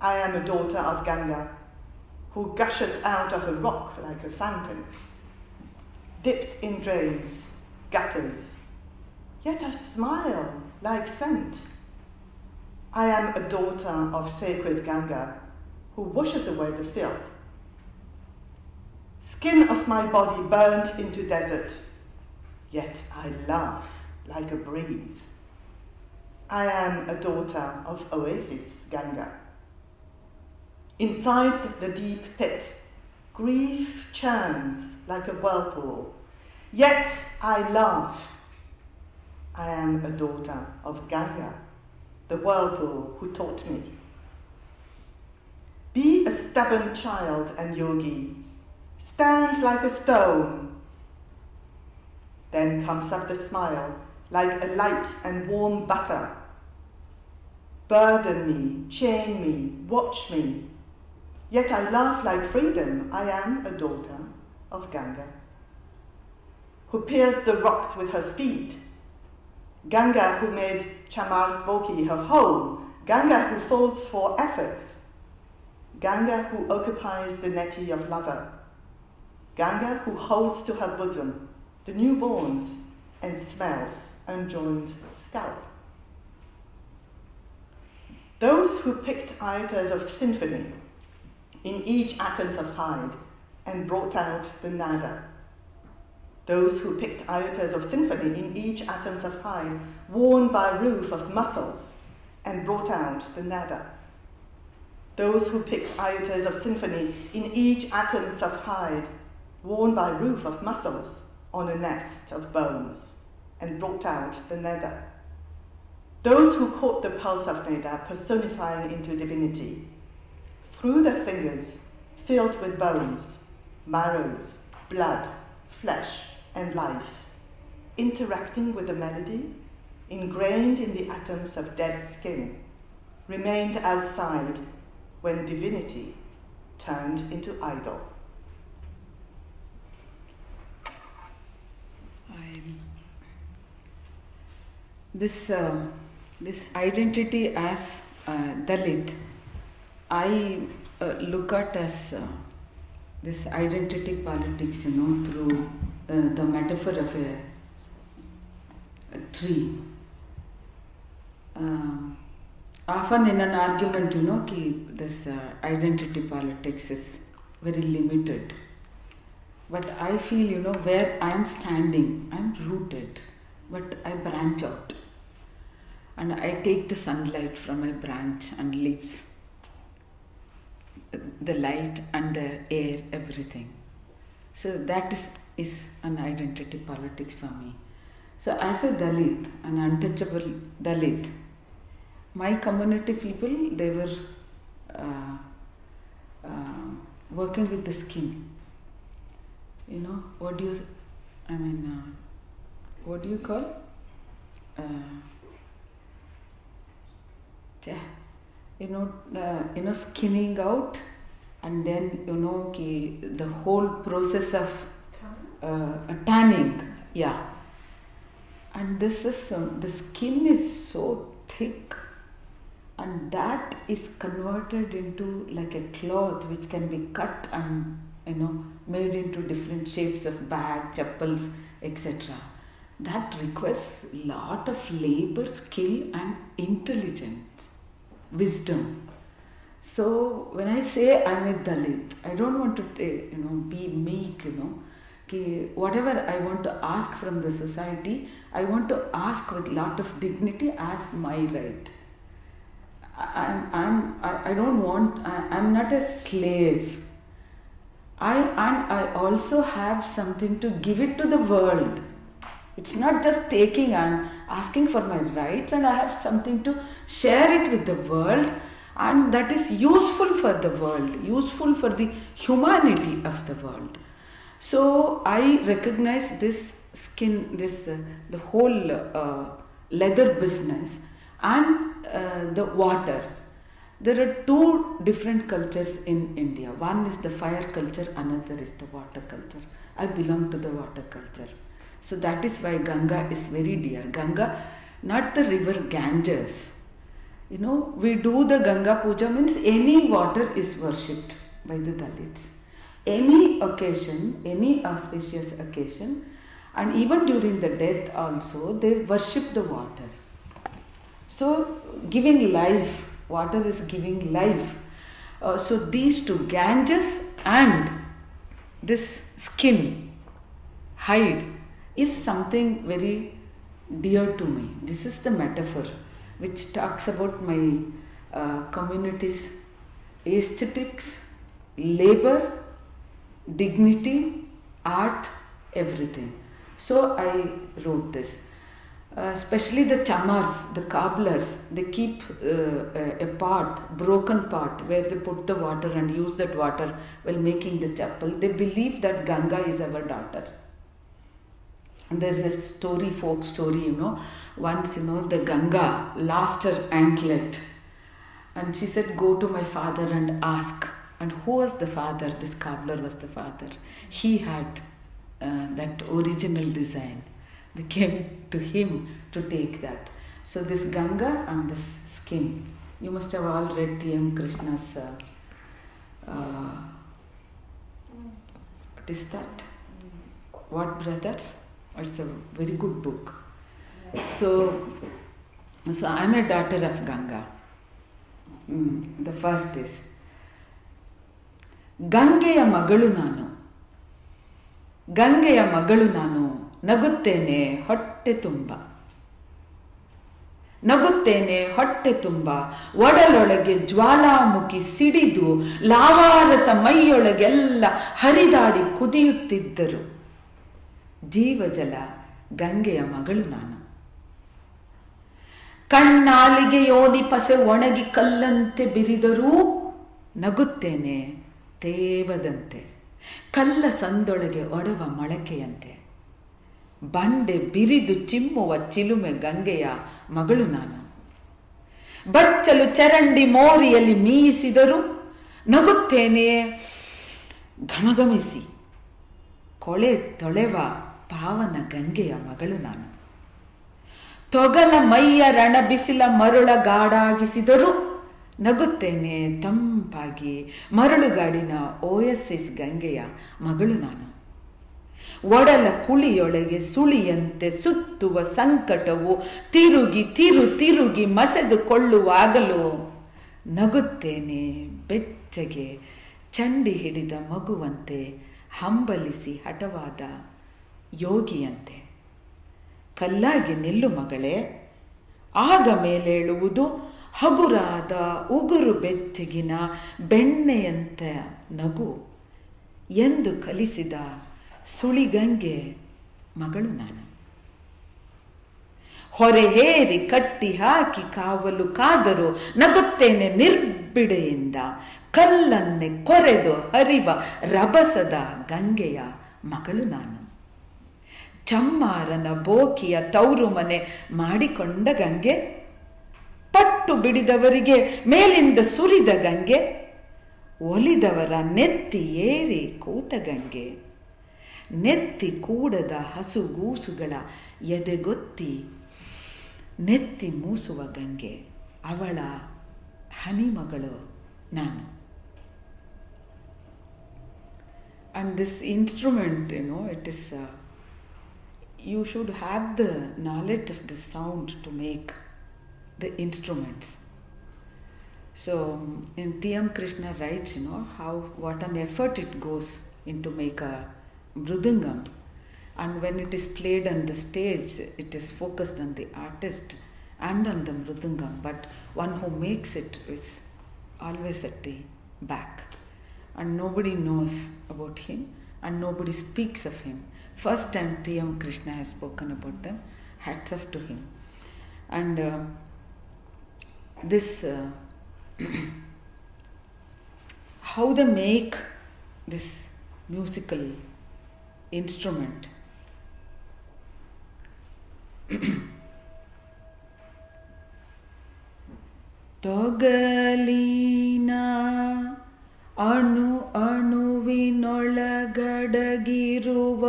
Speaker 3: I am a daughter of Ganga, who gushes out of a rock like a fountain, dipped in drains, gutters, yet I smile like scent. I am a daughter of sacred Ganga, who washes away the filth. Skin of my body burnt into desert, yet I laugh like a breeze. I am a daughter of Oasis Ganga. Inside the deep pit, grief churns like a whirlpool, yet I laugh. I am a daughter of Ganga, the whirlpool who taught me. Be a stubborn child and yogi, stand like a stone. Then comes up the smile, like a light and warm butter. Burden me, chain me, watch me, Yet I laugh like freedom. I am a daughter of Ganga, who pierced the rocks with her feet. Ganga who made Chamar Voki her home. Ganga who falls for efforts. Ganga who occupies the neti of lover. Ganga who holds to her bosom the newborns and smells unjoined scalp. Those who picked items of symphony in each atoms of hide and brought out the nada. Those who picked iotas of symphony in each atoms of hide, worn by roof of muscles, and brought out the nada. Those who picked iotas of symphony in each atoms of hide, worn by roof of muscles, on a nest of bones, and brought out the neda. Those who caught the pulse of neda, personifying into divinity, through their fingers, filled with bones, marrows, blood, flesh, and life, interacting with the melody, ingrained in the atoms of dead skin, remained outside, when divinity turned into idol.
Speaker 1: I'm- this uh, this identity as uh, Dalit, I uh, look at as uh, this identity politics, you know, through the metaphor of a, a tree. Um, often in an argument, you know, ki this uh, identity politics is very limited. But I feel, you know, where I am standing, I am rooted, but I branch out. And I take the sunlight from my branch and leaves the light and the air, everything. So that is, is an identity politics for me. So as a Dalit, an untouchable Dalit, my community people, they were uh, uh, working with the skin. You know, what do you, I mean, uh, what do you call? Uh, you know, uh, you know, skinning out, and then you know, ki, the whole process of uh, tanning, yeah. And this is um, the skin is so thick, and that is converted into like a cloth which can be cut and you know made into different shapes of bag, chappals, etc. That requires lot of labor, skill, and intelligence, wisdom. So when I say I'm a Dalit, I don't want to ta- you know be meek, you know. Whatever I want to ask from the society, I want to ask with lot of dignity as my right. I'm, I'm, I, don't want, I'm not a slave. I, and I also have something to give it to the world. It's not just taking and asking for my rights, and I have something to share it with the world, and that is useful for the world, useful for the humanity of the world. So I recognize this skin, this uh, the whole uh, leather business, and uh, the water. There are two different cultures in India. One is the fire culture, another is the water culture. I belong to the water culture. So that is why Ganga is very dear. Ganga, not the river Ganges. You know, we do the Ganga Puja means any water is worshipped by the Dalits. Any occasion, any auspicious occasion, and even during the death also, they worship the water. So, giving life, water is giving life. Uh, so, these two, Ganges and this skin, hide, is something very dear to me. This is the metaphor which talks about my uh, community's aesthetics, labor, dignity, art, everything. So I wrote this. Uh, especially the chamars, the cobblers, they keep uh, a, part, broken part, where they put the water and use that water while making the chapel. They believe that Ganga is our daughter. And there's a story, folk story, you know. Once, you know, the Ganga lost her anklet. And she said, Go to my father and ask. And who was the father? This cobbler was the father. He had uh, that original design. They came to him to take that. So, this Ganga and this skin. You must have all read T.M. Krishna's. Uh, uh, what is that? What Brothers? It's a very good book. So, so I'm a daughter of Ganga. Mm, the first is ಗಂಗೆಯ ಮಗಳು ನಾನು. ಗಂಗೆಯ ಮಗಳು ನಾನು. ನಗುತ್ತೇನೆ ಹೊಟ್ಟೆ ತುಂಬ. ನಗುತ್ತೇನೆ ಹೊಟ್ಟೆ ತುಂಬ. ಒಡಲೊಳಗೆ ಜ್ವಾಲಾಮುಖಿ ಸಿಡಿದು ಲಾವಾರಸ ಮೈಯೊಳಗೆಲ್ಲ ಹರಿದಾಡಿ ಕುದಿಯುತ್ತಿದ್ದರು. ಜೀವಜಲ ಗಂಗೆಯ ಮಗಳು ನಾನು. ಕಣ್ಣಾಲಿಗೆ ಯೋನಿ ಪಸೆ ಒಣಗಿ ಕಲ್ಲಂತೆ ಬಿರಿದರೂ ನಗುತ್ತೇನೆ ತೇವದಂತೆ ಕಲ್ಲ ಸಂದೊಳಗೆ ಒಡವ ಮೊಳಕೆಯಂತೆ, ಬಂಡೆ ಬಿರಿದು ಚಿಮ್ಮುವ ಚಿಲುಮೆ ಗಂಗೆಯ ಮಗಳು ನಾನು. ಬಚ್ಚಲು ಚರಂಡಿ ಮೋರಿಯಲ್ಲಿ ಮೀಯಿಸಿದರು ನಗುತ್ತೇನೆ ಘಮಗಮಿಸಿ ಕೊಳೆ ತೊಳೆವ ಪಾವನ ಗಂಗೆಯ ಮಗಳು ನಾನು. ತೊಗಲ ಮೈಯ ರಣ ಬಿಸಿಲ ಮರುಳಗಾಡಾಗಿಸಿದರು ನಗುತ್ತೇನೆ ತಂಪಾಗಿ ಮರಳುಗಾಡಿನ ಓ ಎಸ್ ಎಸ್ ಗಂಗೆಯ ಮಗಳು ನಾನು. ಒಡಲ ಕುಳಿಯೊಳಗೆ ಸುಳಿಯಂತೆ ಸುತ್ತುವ ಸಂಕಟವು ತಿರುಗಿ ತಿರು ತಿರುಗಿ ಮಸೆದುಕೊಳ್ಳುವಾಗಲೂ ನಗುತ್ತೇನೆ ಬೆಚ್ಚಗೆ ಚಂಡಿ ಹಿಡಿದ ಮಗುವಂತೆ ಹಂಬಲಿಸಿ ಹಠವಾದ ಯೋಗಿಯಂತೆ. ಕಲ್ಲಾಗಿ ನಿಲ್ಲು ಮಗಳೇ, ಆಗ ಮೇಲೇಳುವುದು ಹಗುರಾದ ಉಗುರು ಬೆಚ್ಚಗಿನ ಬೆಣ್ಣೆಯಂತ ನಗು ಎಂದು ಕಲಿಸಿದ ಸುಳಿಗಂಗೆ ಮಗಳು ನಾನು. ಹೊರೆ ಹೇರಿ ಕಟ್ಟಿ ಹಾಕಿ ಕಾವಲು ಕಾದರು ನಗುತ್ತೇನೆ ನಿರ್ಬಿಡೆಯಿಂದ ಕಲ್ಲನ್ನೆ ಕೊರೆದು ಹರಿವ ರಭಸದ ಗಂಗೆಯ ಮಗಳು ನಾನು. ಚಮ್ಮಾರನ ಬೋಕಿಯ ತೌರು ಮನೆ ಮಾಡಿಕೊಂಡ ಗಂಗೆ ಪಟ್ಟು ಬಿಡಿದವರಿಗೆ ಮೇಲಿಂದ ಸುರಿದ ಗಂಗೆ, ಒಲಿದವರ ನೆತ್ತಿ ಏರಿ ಕೂತ ಗಂಗೆ. ನೆತ್ತಿ ಕೂಡದ ಹಸುಗೂಸುಗಳ ಎದೆಗೊತ್ತಿ ನೆತ್ತಿ ಮೂಸುವ ಗಂಗೆ. ಅವಳ ಹನಿಮಗಳು ನಾನು. ಅಂಡ್ ದಿಸ್ ಇನ್ಸ್ಟ್ರೂಮೆಂಟ್ ಏನು it is you should have the knowledge of this sound to make the instruments so in tm krishna writes you know how what an effort it goes into make a mridangam and when it is played on the stage it is focused on the artist and on the mridangam but one who makes it is always at the back and nobody knows about him and nobody speaks of him. First time T.M. Krishna has spoken about them, hats off to him. And uh, this, uh, how they make this musical instrument. ತೊಗಲಿನ ಅಣು ಅಣುವಿನೊಳಗಡಗಿರುವ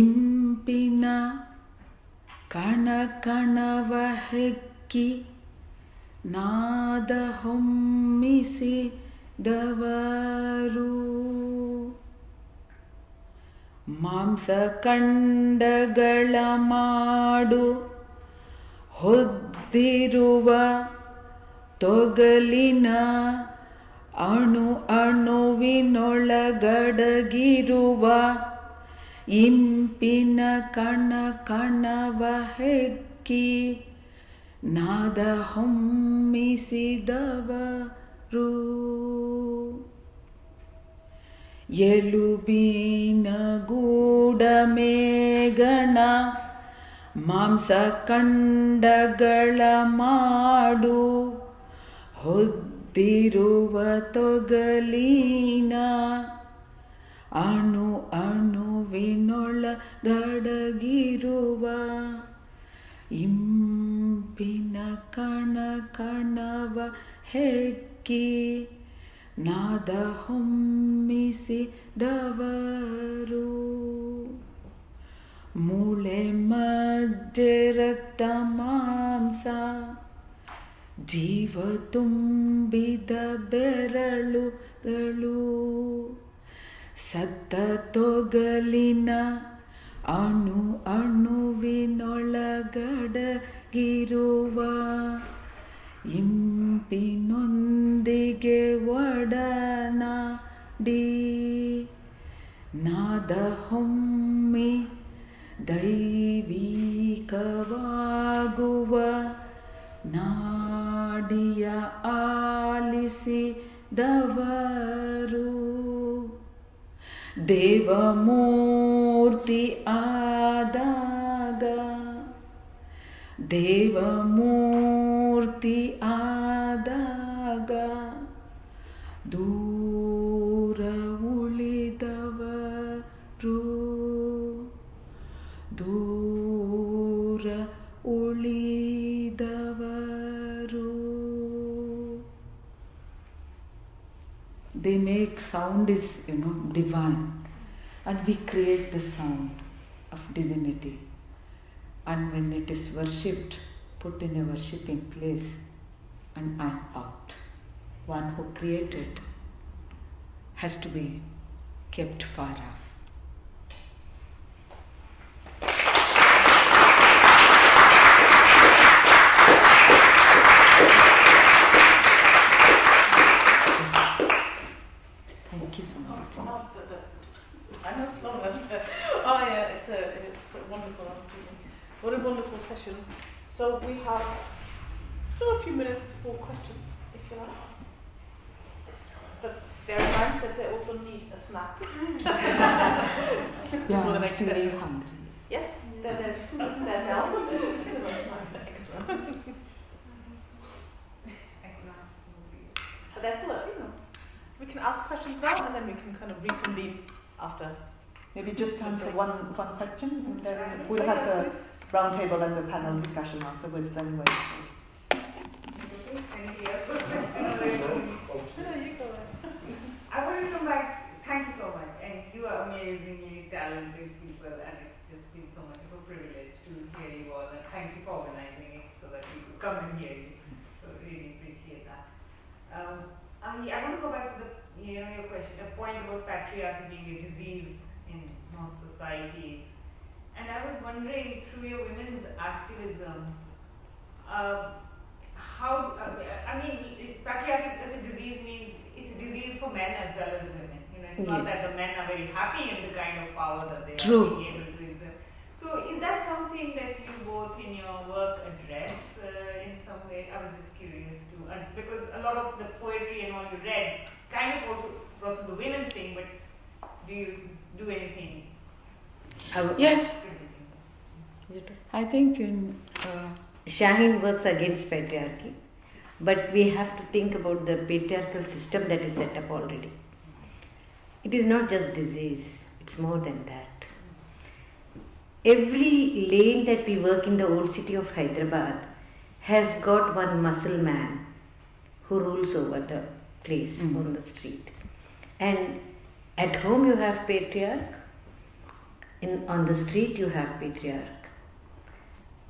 Speaker 1: ಇಂಪಿನ ಕಣ ಕಣವ ಹೆಕ್ಕಿ ನಾದ ಹೊಮ್ಮಿಸಿದವರು ಮಾಂಸ ಕಂಡಗಳ ಮಾಡು ಹೊದ್ದಿರುವ ತೊಗಲಿನ ಅಣು ಅಣುವಿನೊಳಗಡಗಿರುವ ಇಂಪಿನ ಕಣ ಕಣವ ಹೆಕ್ಕಿ ನಾದ ಹೊಮ್ಮಿಸಿದವರು. ಎಲುಬಿನ ಗೂಡ ಮೇಗಣ ಮಾಂಸ ಕಂಡಗಳ ಮಾಡು ಹೊದ್ದಿರುವ ತೊಗಲಿನ ಅಣು ಅಣುವಿನೊಳಗಡಗಿರುವ. ಇಂಪಿನ ಕಣ ಕಣವ ಹೆಕ್ಕಿ ನಾದ ಹೊಮ್ಮಿಸಿದವರು ಮೂಳೆ ಮಜ್ಜೆ ರಕ್ತ ಮಾಂಸ ಜೀವ ತುಂಬಿದ ಬೆರಳುಗಳು ಸತ್ತ ತೊಗಲಿನ ಅಣು ಅಣುವಿನೊಳಗಡಗಿರುವ ಇಂಪಿನೊಂದಿಗೆ ಒಡನಾಡಿ. ನಾದ ಹೊಮ್ಮಿ ದೈವಿಕವಾಗುವ ನಾಡಿಯ ಆಲಿಸಿದವರು. ದೇವಮೂರ್ತಿ ಆದಾಗ ದೇವಮೂರ್ತಿ ಆದಾಗ ದೂರ ಉಳಿದವರು ದೂರ sound is, you know, divine. And we create the sound of divinity. And when it is worshipped, put in a worshipping place, and I'm out. One who created has to be kept far off. Thank you so much.
Speaker 4: Oh, the, the time has flown, hasn't it? Oh yeah, it's a it's a wonderful answer. What a wonderful session. So we have still a few minutes for questions, if you like. But bear in mind that they also need a snack
Speaker 1: Yeah,
Speaker 4: for the
Speaker 1: I'm
Speaker 4: next
Speaker 1: feeling
Speaker 4: session.
Speaker 1: hungry.
Speaker 4: Yes, then there's food there now. Excellent. But that's still, a- you know, we can ask questions now and then we can kind of reconvene after.
Speaker 3: Maybe just time for one, one question, and then we'll have the roundtable and the panel discussion afterwards anyway.
Speaker 5: Thank you. A. I want to come back. Thank you so much. And you are amazingly talented people, and it's just been so much of a privilege to hear you all. And thank you for organizing it so that we could come and hear you. So really appreciate that. Um, I, I want to go back to the you know your question, the point about patriarchy being a disease in most societies. And I was wondering through your women's activism, uh, how uh, I mean, it- patriarchy as a disease means it's a disease for men as well as women. You know, it's not that the men are very happy in the kind of power that they
Speaker 2: True.
Speaker 5: are being able to exert. So, is that something that you both in your work address uh, in some way? I was just curious to, and because a lot of the poetry and all you read kind of also brought to the women thing, but do you do anything?
Speaker 1: Yes, I think in uh,
Speaker 2: Shaheen works against patriarchy, but we have to think about the patriarchal system that is set up already. It is not just disease, it's more than that. Every lane that we work in the old city of Hyderabad has got one muscle man who rules over the place
Speaker 1: Mhm.
Speaker 2: on the street. And at home you have patriarch, in, on the street you have patriarch.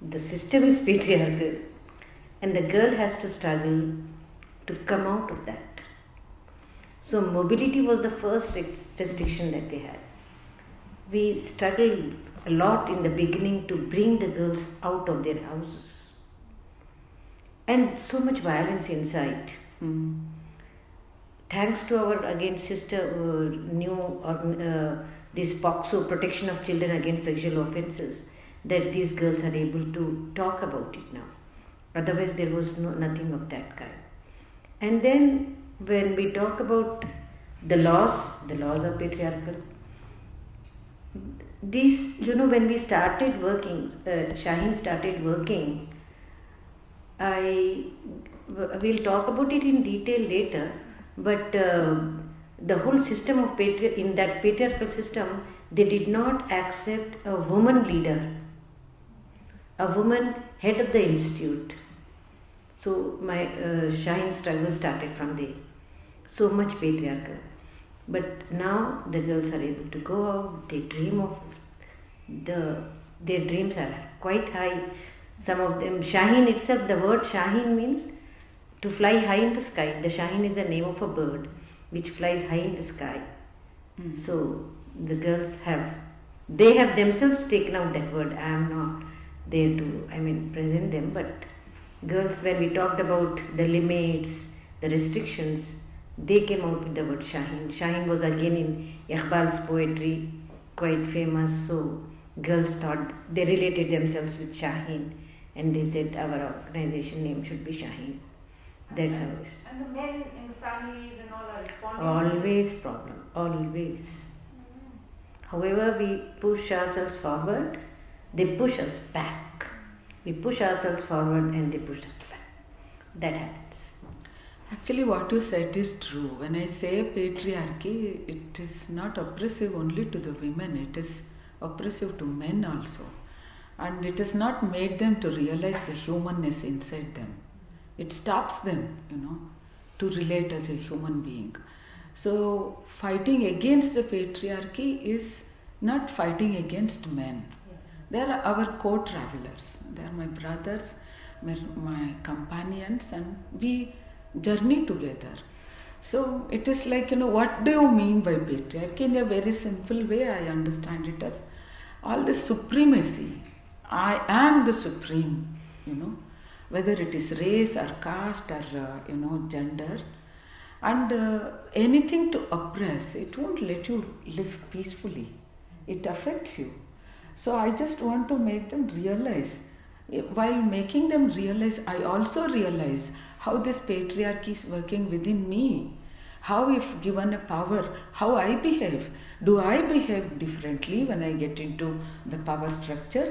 Speaker 2: The system is patriarchal, and the girl has to struggle to come out of that. So, mobility was the first restriction that they had. We struggled a lot in the beginning to bring the girls out of their houses. And so much violence inside.
Speaker 1: mm,
Speaker 2: Thanks to our again sister uh, new uh, this POCSO protection of children against sexual offences that these girls are able to talk about it now. Otherwise, there was no, nothing of that kind. And then when we talk about the laws, the laws are patriarchal. These, you know, when we started working, uh, Shaheen started working, I we'll talk about it in detail later, but uh, the whole system of patri- in that patriarchal system, they did not accept a woman leader, a woman head of the institute. So my uh, Shaheen struggle started from there. So much patriarchal. But now the girls are able to go out, they dream of the their dreams are quite high. Some of them Shaheen itself, the word Shaheen means to fly high in the sky. The Shaheen is the name of a bird which flies high in the sky.
Speaker 1: mm.
Speaker 2: So the girls have they have themselves taken out that word. I am not there to I mean present them, but girls when we talked about the limits, the restrictions, they came out with the word Shaheen. Shaheen was again in Iqbal's poetry, quite famous. So girls thought they related themselves with Shaheen, and they said our organization name should be Shaheen. That's how it is.
Speaker 5: And the men in families and all are responding.
Speaker 2: Always problem, always. However, we push ourselves forward, they push us back. We push ourselves forward and they push us back. That happens.
Speaker 1: Actually, what you said is true. When I say patriarchy, it is not oppressive only to the women, it is oppressive to men also. And it has not made them to realize the humanness inside them. It stops them, you know, to relate as a human being. So, fighting against the patriarchy is not fighting against men. They are our co travelers, they are my brothers, my, my companions, and we journey together. So, it is like, you know, what do you mean by patriarchy? In a very simple way, I understand it as all the supremacy. I am the supreme, you know, whether it is race or caste or, uh, you know, gender. And uh, anything to oppress it won't let you live peacefully. It affects you. So i just want to make them realize. Eh, while making them realize i also realize how this patriarchy is working within me. How if given a power how i behave. Do i behave differently when i get into the power structure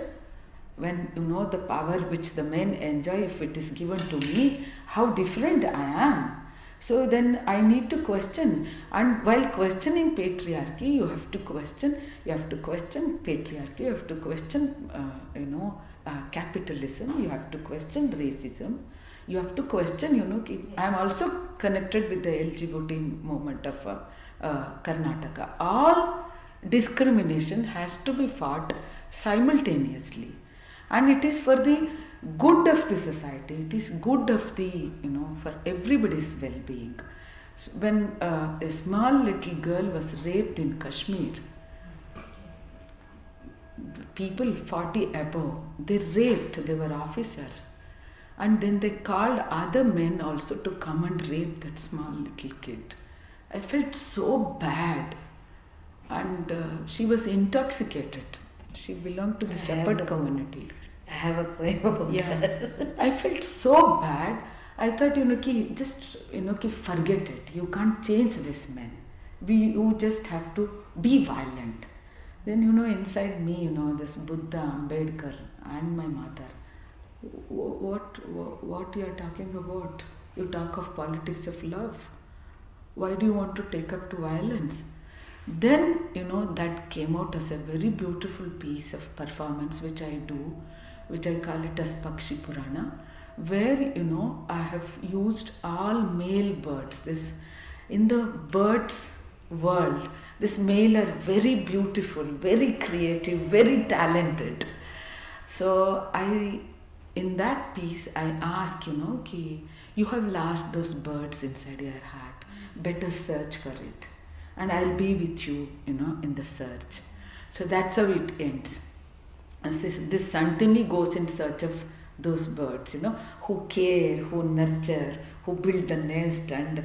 Speaker 1: when you know the power which the men enjoy if it is given to me how different i am. So then I need to question, and while questioning patriarchy, you have to question, you have to question patriarchy, you have to question, uh, you know, uh, capitalism, you have to question racism, you have to question, you know, I am also connected with the LGBT movement of uh, uh, Karnataka. All discrimination has to be fought simultaneously, and it is for the good of the society. It is good of the you know for everybody's well-being. So when uh, a small little girl was raped in kashmir people 40 above they raped they were officers. And then they called other men also to come and rape that small little kid. I felt so bad. And uh, she was intoxicated. She belonged to the shepherd community
Speaker 2: have a poem about
Speaker 1: yeah.
Speaker 2: that.
Speaker 1: I felt so bad. I thought, you know, ki, just, you know, ki, forget it. You can't change this man. We, you just have to be violent. Then, you know, inside me, you know, this Buddha, Ambedkar, and my mother. What, what, what you are talking about? You talk of politics of love. Why do you want to take up to violence? Then, you know, that came out as a very beautiful piece of performance which I do, which I call it as Pakshi Purana, where, you know, I have used all male birds. This, in the birds world, this male are very beautiful, very creative, very talented. So I, in that piece, I ask, you know, ki, you have lost those birds inside your heart. Better search for it, and I'll be with you, you know, in the search. So that's how it ends. This, this Santini goes in search of those birds, you know, who care, who nurture, who build the nest, and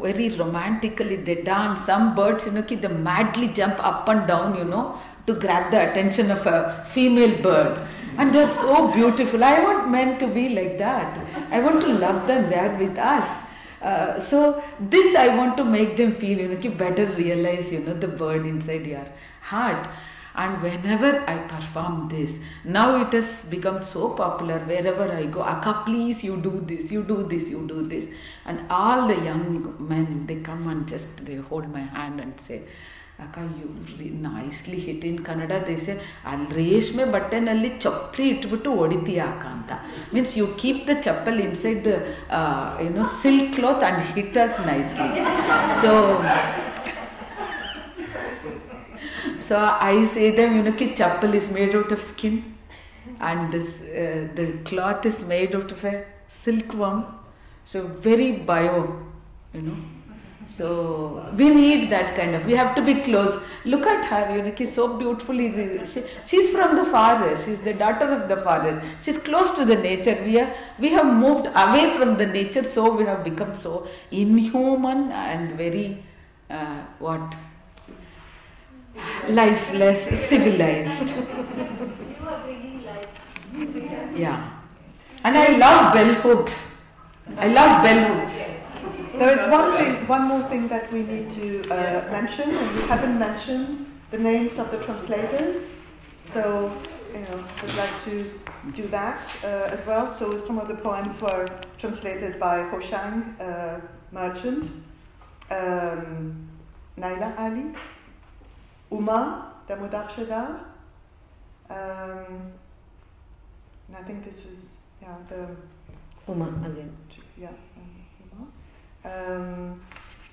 Speaker 1: very romantically they dance. Some birds, you know, they madly jump up and down, you know, to grab the attention of a female bird. And they're so beautiful. I want men to be like that. I want to love them. They are with us. Uh, so this I want to make them feel, you know, better realize, you know, the bird inside your heart and whenever I perform this, now it has become so popular wherever I go, Akka, please you do this, you do this, you do this. And all the young men, they come and just, they hold my hand and say, Akka, you nicely hit in Kannada. They say, Al reshme button alli chappri itbuttu oditi akanta. Means you keep the chappal inside the, uh, you know, silk cloth and hit us nicely. So... So I say them, you know, ki chappal is made out of skin, and this uh, the cloth is made out of a silkworm. So very bio, you know. So we need that kind of. We have to be close. Look at her, you know, ki so beautifully. She, she's from the forest. She's the daughter of the forest. She's close to the nature. We are we have moved away from the nature, so we have become so inhuman and very uh, what lifeless, civilized. Yeah. And I love bell hooks. I love bell hooks.
Speaker 3: There is one thing, one more thing that we need to uh, mention, and we haven't mentioned the names of the translators. So, you know, we'd like to do that uh, as well. So, some of the poems were translated by Hoshang uh, Merchant, um, Naila Ali, Uma Damodar um, and I think this is yeah the
Speaker 2: Uma again.
Speaker 3: yeah, um, um,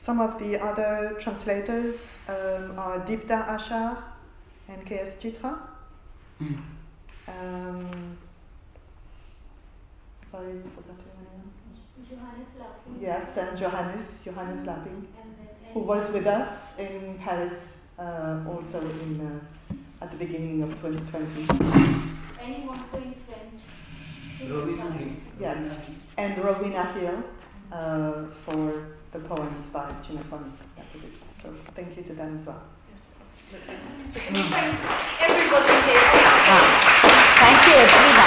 Speaker 3: Some of the other translators um, are Deepta Ashar and K.S. Chitra.
Speaker 1: Mm.
Speaker 3: Um, sorry, I forgot anyone.
Speaker 6: Johannes Lappin.
Speaker 3: Yes, and Johannes, Johannes Lappin,
Speaker 6: And then
Speaker 3: who was with us in Paris um, also in, uh, at the beginning of 2020.
Speaker 6: Anyone think
Speaker 7: Rowena Hill.
Speaker 3: Yes, and Rowena Hill uh, for the poems by Chinafon. So thank you to them as well.
Speaker 4: Yes. So everybody here. Thank you.